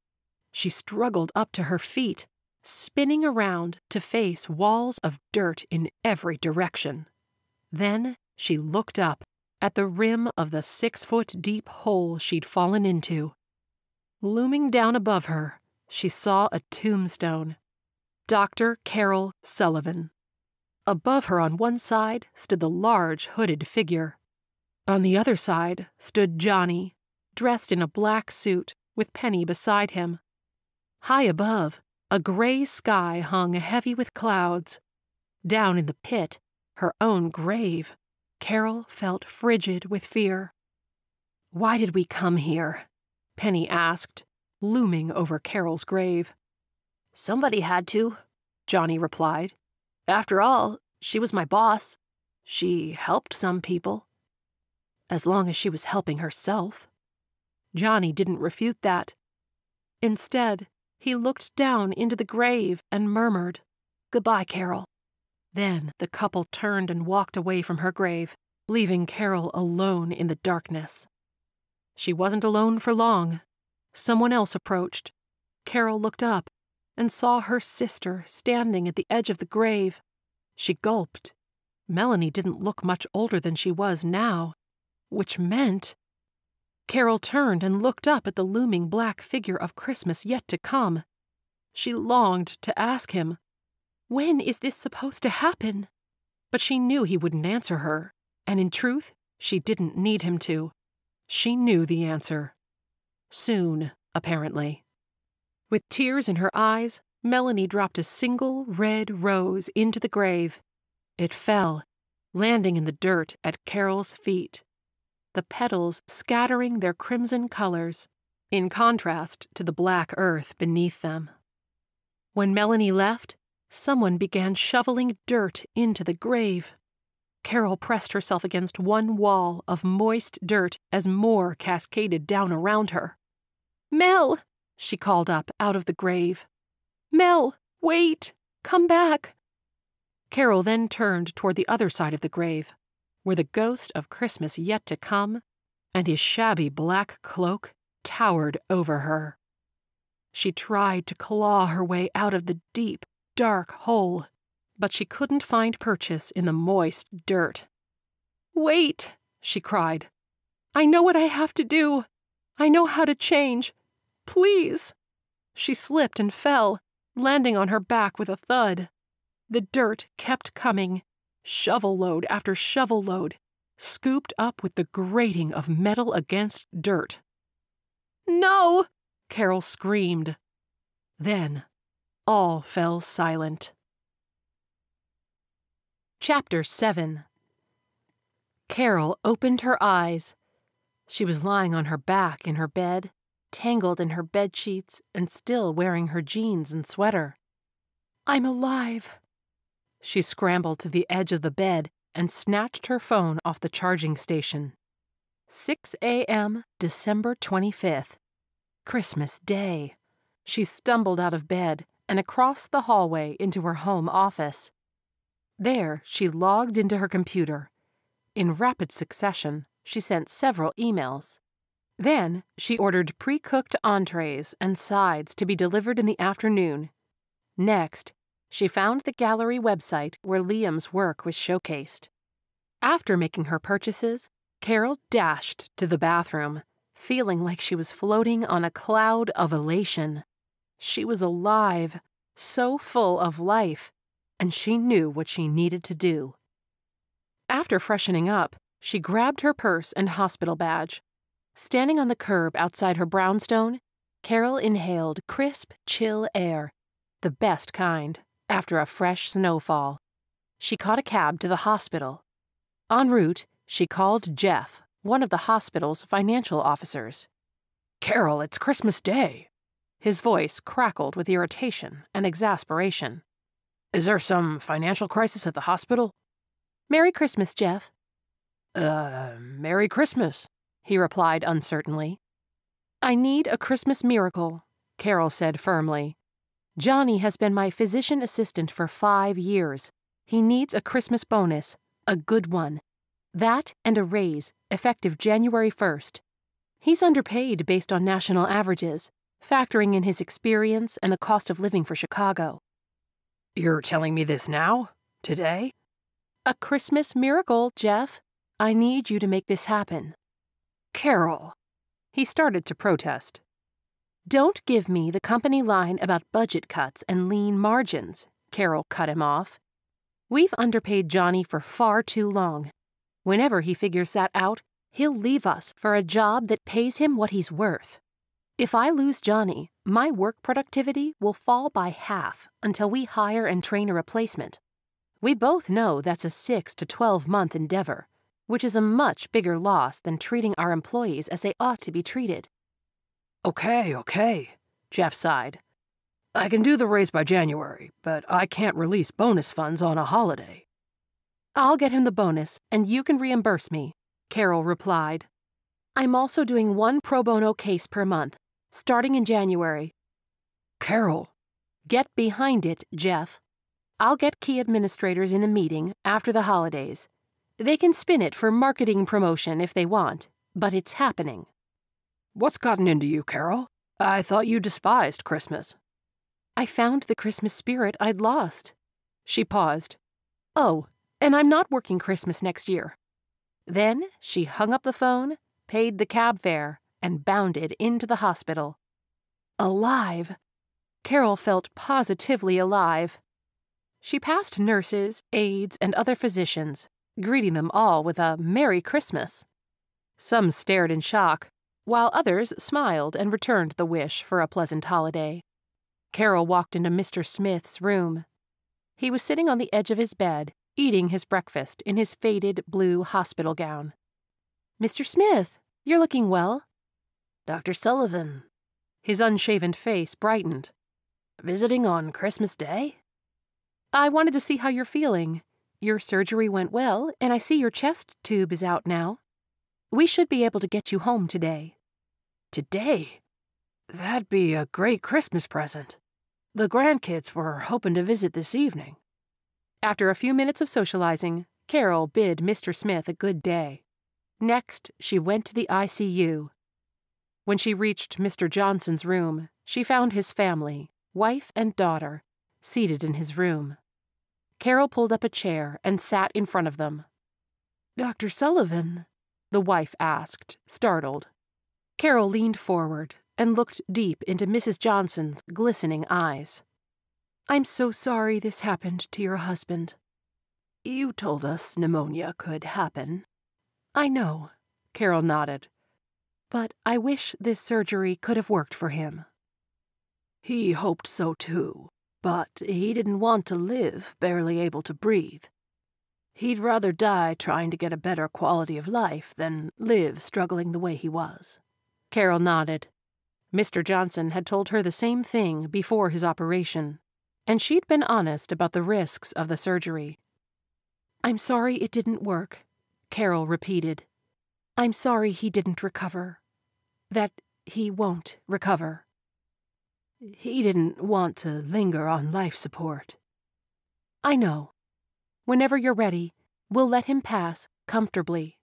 She struggled up to her feet, spinning around to face walls of dirt in every direction. Then she looked up at the rim of the six foot deep hole she'd fallen into. Looming down above her, she saw a tombstone Dr. Carol Sullivan. Above her on one side stood the large hooded figure. On the other side stood Johnny, dressed in a black suit with Penny beside him. High above, a gray sky hung heavy with clouds. Down in the pit, her own grave, Carol felt frigid with fear. Why did we come here? Penny asked, looming over Carol's grave. Somebody had to, Johnny replied. After all, she was my boss. She helped some people. As long as she was helping herself. Johnny didn't refute that. Instead, he looked down into the grave and murmured, Goodbye, Carol. Then the couple turned and walked away from her grave, leaving Carol alone in the darkness. She wasn't alone for long. Someone else approached. Carol looked up and saw her sister standing at the edge of the grave. She gulped. Melanie didn't look much older than she was now, which meant Carol turned and looked up at the looming black figure of Christmas yet to come. She longed to ask him, When is this supposed to happen? But she knew he wouldn't answer her, and in truth, she didn't need him to. She knew the answer. Soon, apparently. With tears in her eyes, Melanie dropped a single red rose into the grave. It fell, landing in the dirt at Carol's feet the petals scattering their crimson colors, in contrast to the black earth beneath them. When Melanie left, someone began shoveling dirt into the grave. Carol pressed herself against one wall of moist dirt as more cascaded down around her. Mel! she called up out of the grave. Mel, wait! Come back! Carol then turned toward the other side of the grave where the ghost of Christmas yet to come, and his shabby black cloak towered over her. She tried to claw her way out of the deep, dark hole, but she couldn't find purchase in the moist dirt. Wait, she cried. I know what I have to do. I know how to change. Please. She slipped and fell, landing on her back with a thud. The dirt kept coming, shovel load after shovel load, scooped up with the grating of metal against dirt. No! Carol screamed. Then all fell silent. Chapter 7 Carol opened her eyes. She was lying on her back in her bed, tangled in her bed sheets and still wearing her jeans and sweater. I'm alive. She scrambled to the edge of the bed and snatched her phone off the charging station. 6 a.m., December 25th. Christmas Day. She stumbled out of bed and across the hallway into her home office. There, she logged into her computer. In rapid succession, she sent several emails. Then, she ordered pre cooked entrees and sides to be delivered in the afternoon. Next, she found the gallery website where Liam's work was showcased. After making her purchases, Carol dashed to the bathroom, feeling like she was floating on a cloud of elation. She was alive, so full of life, and she knew what she needed to do. After freshening up, she grabbed her purse and hospital badge. Standing on the curb outside her brownstone, Carol inhaled crisp, chill air, the best kind, after a fresh snowfall. She caught a cab to the hospital. En route, she called Jeff, one of the hospital's financial officers. Carol, it's Christmas Day. His voice crackled with irritation and exasperation. Is there some financial crisis at the hospital? Merry Christmas, Jeff. Uh, Merry Christmas, he replied uncertainly. I need a Christmas miracle, Carol said firmly. Johnny has been my physician assistant for five years. He needs a Christmas bonus, a good one. That and a raise, effective January 1st. He's underpaid based on national averages, factoring in his experience and the cost of living for Chicago. You're telling me this now? Today? A Christmas miracle, Jeff. I need you to make this happen. Carol. He started to protest. Don't give me the company line about budget cuts and lean margins, Carol cut him off. We've underpaid Johnny for far too long. Whenever he figures that out, he'll leave us for a job that pays him what he's worth. If I lose Johnny, my work productivity will fall by half until we hire and train a replacement. We both know that's a 6 to 12 month endeavor, which is a much bigger loss than treating our employees as they ought to be treated. Okay, okay, Jeff sighed. I can do the raise by January, but I can't release bonus funds on a holiday. I'll get him the bonus, and you can reimburse me, Carol replied. I'm also doing one pro bono case per month, starting in January. Carol. Get behind it, Jeff. I'll get key administrators in a meeting after the holidays. They can spin it for marketing promotion if they want, but it's happening. What's gotten into you, Carol? I thought you despised Christmas. I found the Christmas spirit I'd lost. She paused. Oh, and I'm not working Christmas next year. Then she hung up the phone, paid the cab fare, and bounded into the hospital. Alive! Carol felt positively alive. She passed nurses, aides, and other physicians, greeting them all with a Merry Christmas. Some stared in shock, while others smiled and returned the wish for a pleasant holiday. Carol walked into Mr. Smith's room. He was sitting on the edge of his bed, eating his breakfast in his faded blue hospital gown. Mr. Smith, you're looking well. Dr. Sullivan. His unshaven face brightened. Visiting on Christmas Day? I wanted to see how you're feeling. Your surgery went well, and I see your chest tube is out now. We should be able to get you home today. Today? That'd be a great Christmas present. The grandkids were hoping to visit this evening. After a few minutes of socializing, Carol bid Mr. Smith a good day. Next, she went to the ICU. When she reached Mr. Johnson's room, she found his family, wife and daughter, seated in his room. Carol pulled up a chair and sat in front of them. Dr. Sullivan? the wife asked, startled. Carol leaned forward and looked deep into Mrs. Johnson's glistening eyes. I'm so sorry this happened to your husband. You told us pneumonia could happen. I know, Carol nodded but I wish this surgery could have worked for him. He hoped so too, but he didn't want to live barely able to breathe. He'd rather die trying to get a better quality of life than live struggling the way he was. Carol nodded. Mr. Johnson had told her the same thing before his operation, and she'd been honest about the risks of the surgery. I'm sorry it didn't work, Carol repeated. I'm sorry he didn't recover. That he won't recover. He didn't want to linger on life support. I know. Whenever you're ready, we'll let him pass comfortably.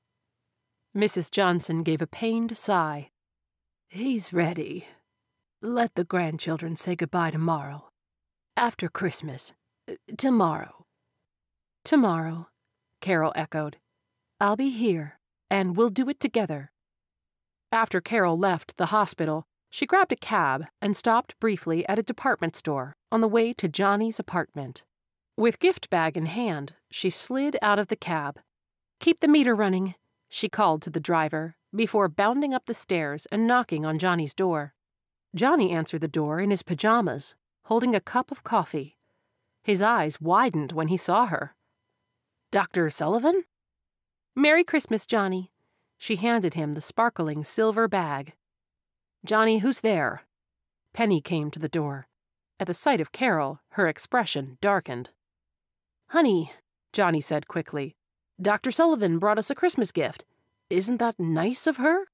Mrs. Johnson gave a pained sigh. He's ready. Let the grandchildren say goodbye tomorrow. After Christmas. Tomorrow. Tomorrow, Carol echoed. I'll be here, and we'll do it together. After Carol left the hospital, she grabbed a cab and stopped briefly at a department store on the way to Johnny's apartment. With gift bag in hand, she slid out of the cab. Keep the meter running, she called to the driver before bounding up the stairs and knocking on Johnny's door. Johnny answered the door in his pajamas, holding a cup of coffee. His eyes widened when he saw her. Dr. Sullivan? Merry Christmas, Johnny. She handed him the sparkling silver bag. Johnny, who's there? Penny came to the door. At the sight of Carol, her expression darkened. Honey, Johnny said quickly, Dr. Sullivan brought us a Christmas gift. Isn't that nice of her?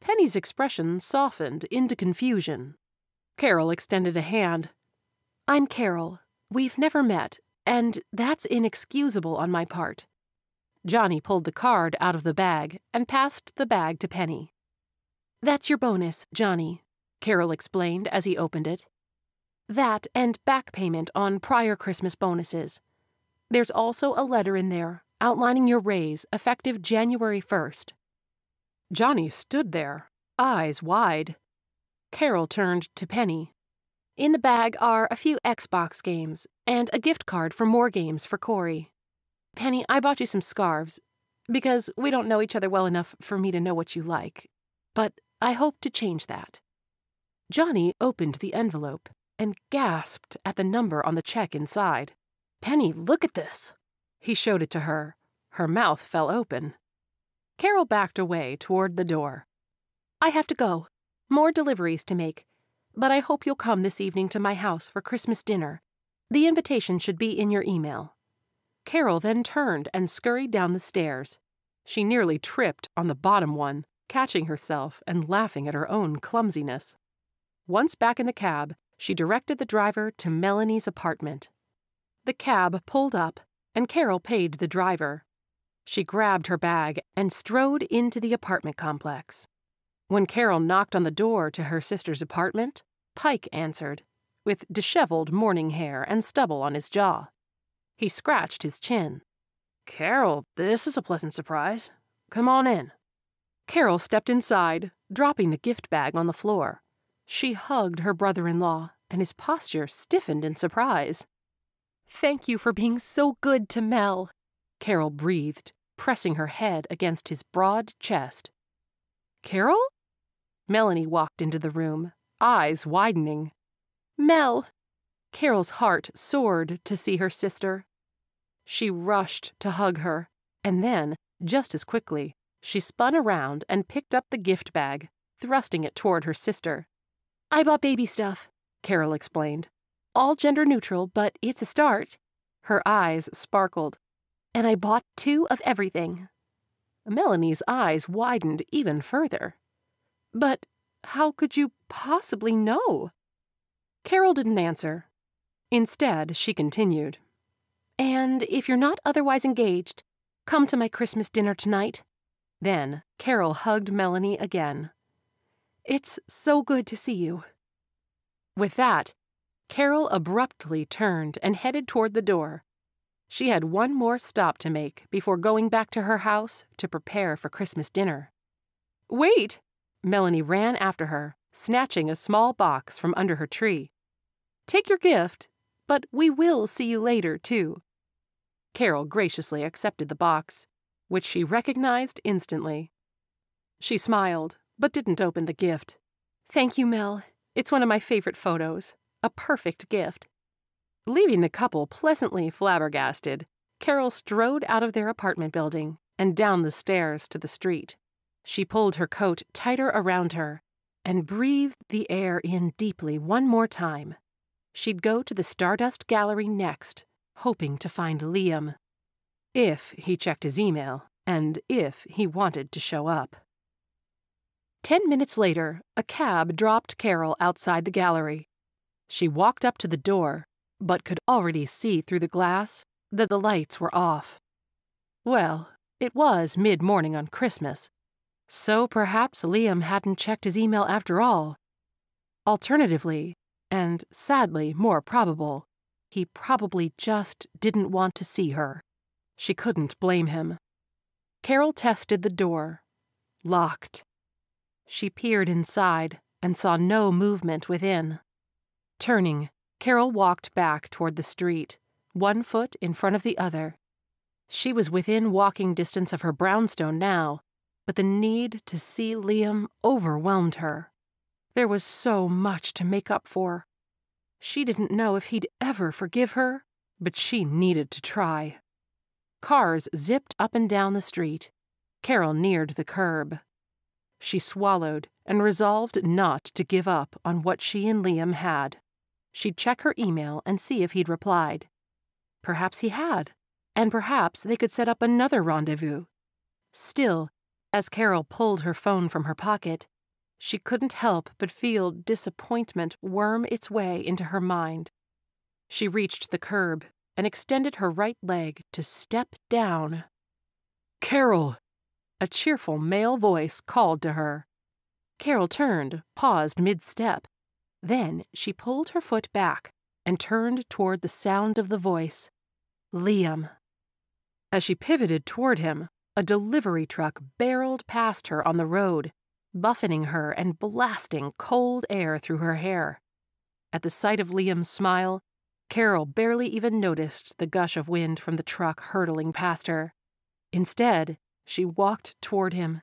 Penny's expression softened into confusion. Carol extended a hand. I'm Carol. We've never met, and that's inexcusable on my part. Johnny pulled the card out of the bag and passed the bag to Penny. That's your bonus, Johnny, Carol explained as he opened it. That and back payment on prior Christmas bonuses. There's also a letter in there outlining your raise effective January 1st. Johnny stood there, eyes wide. Carol turned to Penny. In the bag are a few Xbox games and a gift card for more games for Corey. Penny, I bought you some scarves because we don't know each other well enough for me to know what you like. But I hope to change that. Johnny opened the envelope and gasped at the number on the check inside. Penny, look at this. He showed it to her. Her mouth fell open. Carol backed away toward the door. I have to go. More deliveries to make. But I hope you'll come this evening to my house for Christmas dinner. The invitation should be in your email. Carol then turned and scurried down the stairs. She nearly tripped on the bottom one, catching herself and laughing at her own clumsiness. Once back in the cab, she directed the driver to Melanie's apartment. The cab pulled up, and Carol paid the driver. She grabbed her bag and strode into the apartment complex. When Carol knocked on the door to her sister's apartment, Pike answered, with disheveled morning hair and stubble on his jaw. He scratched his chin. Carol, this is a pleasant surprise. Come on in. Carol stepped inside, dropping the gift bag on the floor. She hugged her brother in law, and his posture stiffened in surprise. Thank you for being so good to Mel, Carol breathed, pressing her head against his broad chest. Carol? Melanie walked into the room, eyes widening. Mel! Carol's heart soared to see her sister. She rushed to hug her, and then, just as quickly, she spun around and picked up the gift bag, thrusting it toward her sister. I bought baby stuff, Carol explained. All gender neutral, but it's a start. Her eyes sparkled. And I bought two of everything. Melanie's eyes widened even further. But how could you possibly know? Carol didn't answer. Instead, she continued. And if you're not otherwise engaged, come to my Christmas dinner tonight. Then Carol hugged Melanie again. It's so good to see you. With that, Carol abruptly turned and headed toward the door. She had one more stop to make before going back to her house to prepare for Christmas dinner. Wait! Melanie ran after her, snatching a small box from under her tree. Take your gift but we will see you later, too. Carol graciously accepted the box, which she recognized instantly. She smiled, but didn't open the gift. Thank you, Mel. It's one of my favorite photos. A perfect gift. Leaving the couple pleasantly flabbergasted, Carol strode out of their apartment building and down the stairs to the street. She pulled her coat tighter around her. and breathed the air in deeply one more time. She'd go to the Stardust Gallery next, hoping to find Liam. If he checked his email, and if he wanted to show up. Ten minutes later, a cab dropped Carol outside the gallery. She walked up to the door, but could already see through the glass that the lights were off. Well, it was mid morning on Christmas, so perhaps Liam hadn't checked his email after all. Alternatively, and sadly more probable, he probably just didn't want to see her. She couldn't blame him. Carol tested the door. Locked. She peered inside and saw no movement within. Turning, Carol walked back toward the street, one foot in front of the other. She was within walking distance of her brownstone now, but the need to see Liam overwhelmed her. There was so much to make up for. She didn't know if he'd ever forgive her, but she needed to try. Cars zipped up and down the street. Carol neared the curb. She swallowed and resolved not to give up on what she and Liam had. She'd check her email and see if he'd replied. Perhaps he had, and perhaps they could set up another rendezvous. Still, as Carol pulled her phone from her pocket, she couldn't help but feel disappointment worm its way into her mind. She reached the curb and extended her right leg to step down. Carol! A cheerful male voice called to her. Carol turned, paused mid step. Then she pulled her foot back and turned toward the sound of the voice. Liam. As she pivoted toward him, a delivery truck barreled past her on the road, buffeting her and blasting cold air through her hair. At the sight of Liam's smile, Carol barely even noticed the gush of wind from the truck hurtling past her. Instead, she walked toward him,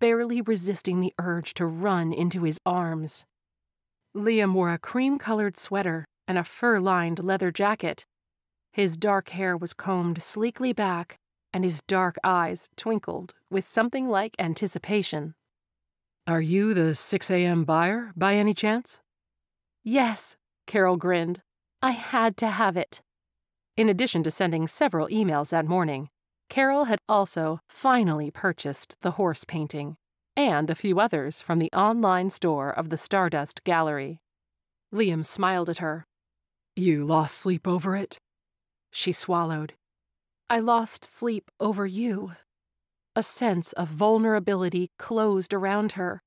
barely resisting the urge to run into his arms. Liam wore a cream colored sweater and a fur lined leather jacket. His dark hair was combed sleekly back and his dark eyes twinkled with something like anticipation. Are you the 6 a.m. buyer, by any chance? Yes, Carol grinned. I had to have it. In addition to sending several emails that morning, Carol had also finally purchased the horse painting and a few others from the online store of the Stardust Gallery. Liam smiled at her. You lost sleep over it? She swallowed. I lost sleep over you. A sense of vulnerability closed around her.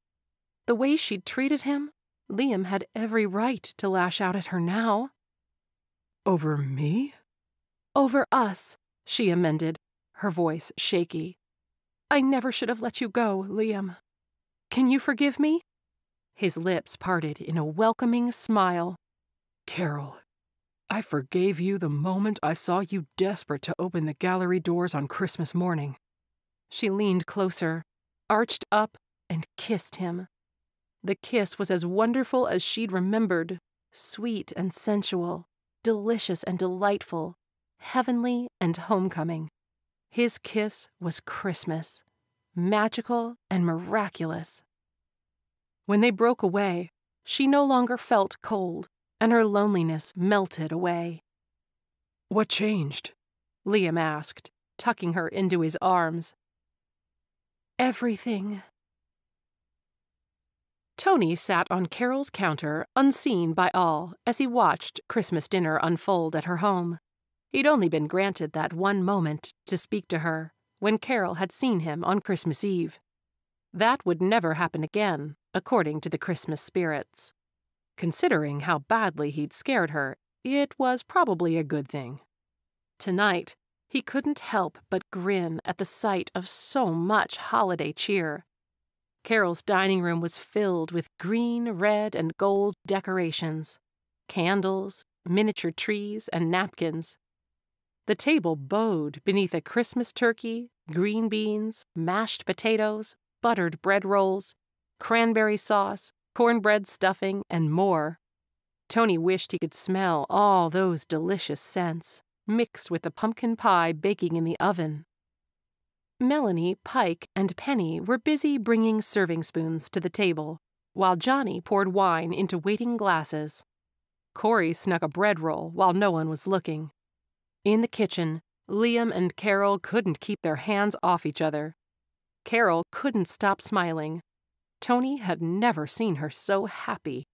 The way she'd treated him, Liam had every right to lash out at her now. Over me? Over us, she amended, her voice shaky. I never should have let you go, Liam. Can you forgive me? His lips parted in a welcoming smile. Carol, I forgave you the moment I saw you desperate to open the gallery doors on Christmas morning. She leaned closer, arched up, and kissed him. The kiss was as wonderful as she'd remembered sweet and sensual, delicious and delightful, heavenly and homecoming. His kiss was Christmas, magical and miraculous. When they broke away, she no longer felt cold and her loneliness melted away. What changed? Liam asked, tucking her into his arms. Everything. Tony sat on Carol's counter, unseen by all, as he watched Christmas dinner unfold at her home. He'd only been granted that one moment to speak to her when Carol had seen him on Christmas Eve. That would never happen again, according to the Christmas spirits. Considering how badly he'd scared her, it was probably a good thing. Tonight, he couldn't help but grin at the sight of so much holiday cheer. Carol's dining room was filled with green, red, and gold decorations candles, miniature trees, and napkins. The table bowed beneath a Christmas turkey, green beans, mashed potatoes, buttered bread rolls, cranberry sauce, cornbread stuffing, and more. Tony wished he could smell all those delicious scents, mixed with the pumpkin pie baking in the oven. Melanie, Pike, and Penny were busy bringing serving spoons to the table. while Johnny poured wine into waiting glasses. Corey snuck a bread roll while no one was looking. In the kitchen, Liam and Carol couldn't keep their hands off each other. Carol couldn't stop smiling. Tony had never seen her so happy.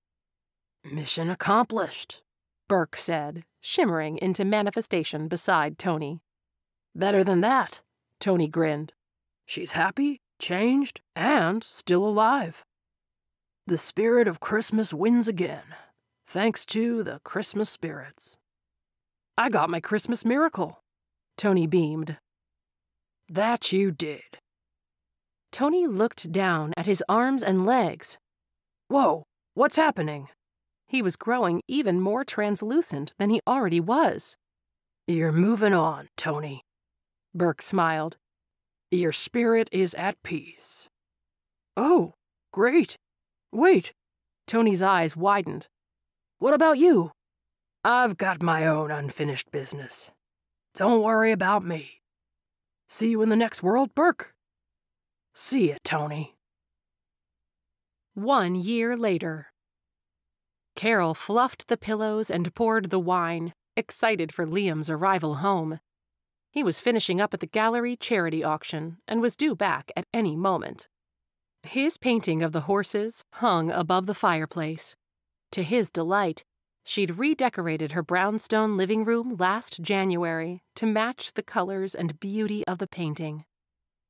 Mission accomplished, Burke said, shimmering into manifestation beside Tony. Better than that, Tony grinned. She's happy, changed, and still alive. The spirit of Christmas wins again, thanks to the Christmas spirits. I got my Christmas miracle, Tony beamed. That you did. Tony looked down at his arms and legs. Whoa, what's happening? He was growing even more translucent than he already was. You're moving on, Tony. Burke smiled. Your spirit is at peace. Oh, great. Wait. Tony's eyes widened. What about you? I've got my own unfinished business. Don't worry about me. See you in the next world, Burke. See ya, Tony. One year later. Carol fluffed the pillows and poured the wine, excited for Liam's arrival home. He was finishing up at the gallery charity auction and was due back at any moment. His painting of the horses hung above the fireplace. To his delight, she'd redecorated her brownstone living room last January to match the colors and beauty of the painting.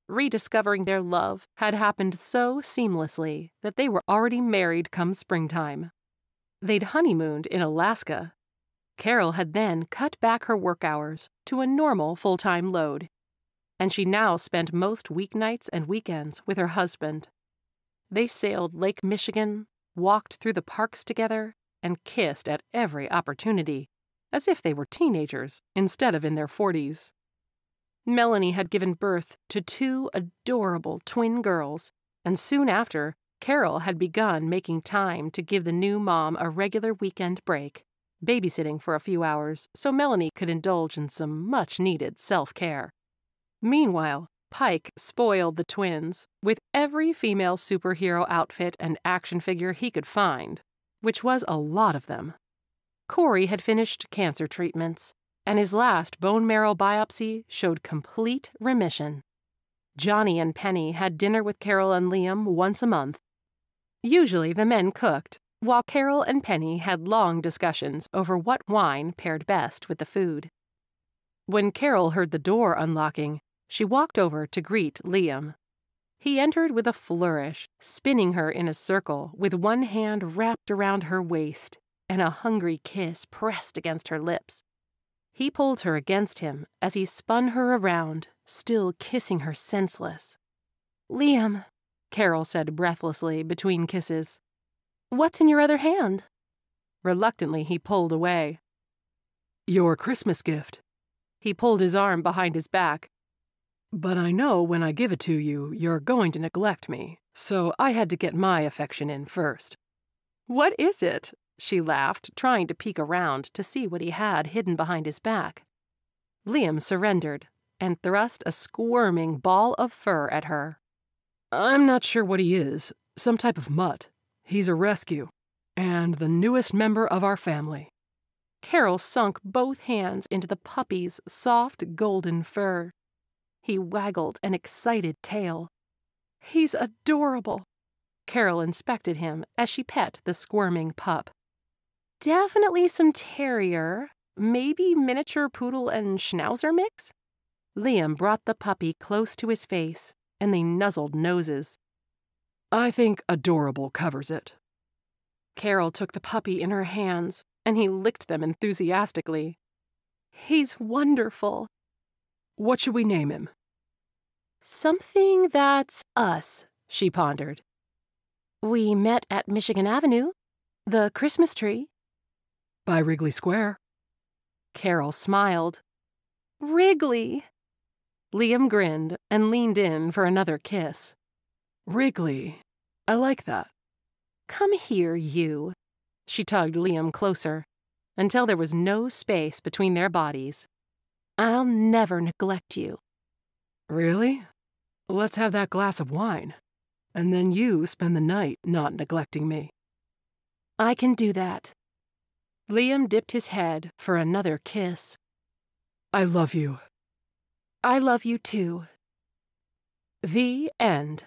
Rediscovering their love had happened so seamlessly that they were already married come springtime. They'd honeymooned in Alaska. Carol had then cut back her work hours to a normal full time load, and she now spent most weeknights and weekends with her husband. They sailed Lake Michigan, walked through the parks together, and kissed at every opportunity, as if they were teenagers instead of in their 40s. Melanie had given birth to two adorable twin girls, and soon after, Carol had begun making time to give the new mom a regular weekend break, babysitting for a few hours so Melanie could indulge in some much needed self care. Meanwhile, Pike spoiled the twins with every female superhero outfit and action figure he could find, which was a lot of them. Corey had finished cancer treatments, and his last bone marrow biopsy showed complete remission. Johnny and Penny had dinner with Carol and Liam once a month, Usually the men cooked, while Carol and Penny had long discussions over what wine paired best with the food. When Carol heard the door unlocking, she walked over to greet Liam. He entered with a flourish, spinning her in a circle with one hand wrapped around her waist and a hungry kiss pressed against her lips. He pulled her against him as he spun her around, still kissing her senseless. Liam, Carol said breathlessly between kisses. What's in your other hand? Reluctantly, he pulled away. Your Christmas gift. He pulled his arm behind his back. But I know when I give it to you, you're going to neglect me, so I had to get my affection in first. What is it? She laughed, trying to peek around to see what he had hidden behind his back. Liam surrendered and thrust a squirming ball of fur at her. I'm not sure what he is. Some type of mutt. He's a rescue. And the newest member of our family. Carol sunk both hands into the puppy's soft golden fur. He waggled an excited tail. He's adorable. Carol inspected him as she pet the squirming pup. Definitely some terrier, maybe miniature poodle and schnauzer mix? Liam brought the puppy close to his face and they nuzzled noses. I think adorable covers it. Carol took the puppy in her hands, and he licked them enthusiastically. He's wonderful. What should we name him? Something that's us, she pondered. We met at Michigan Avenue, the Christmas tree. By Wrigley Square. Carol smiled. Wrigley! Liam grinned and leaned in for another kiss. Wrigley. I like that. Come here, you. She tugged Liam closer until there was no space between their bodies. I'll never neglect you. Really? Let's have that glass of wine. and then you spend the night not neglecting me. I can do that. Liam dipped his head for another kiss. I love you. I love you too. The end.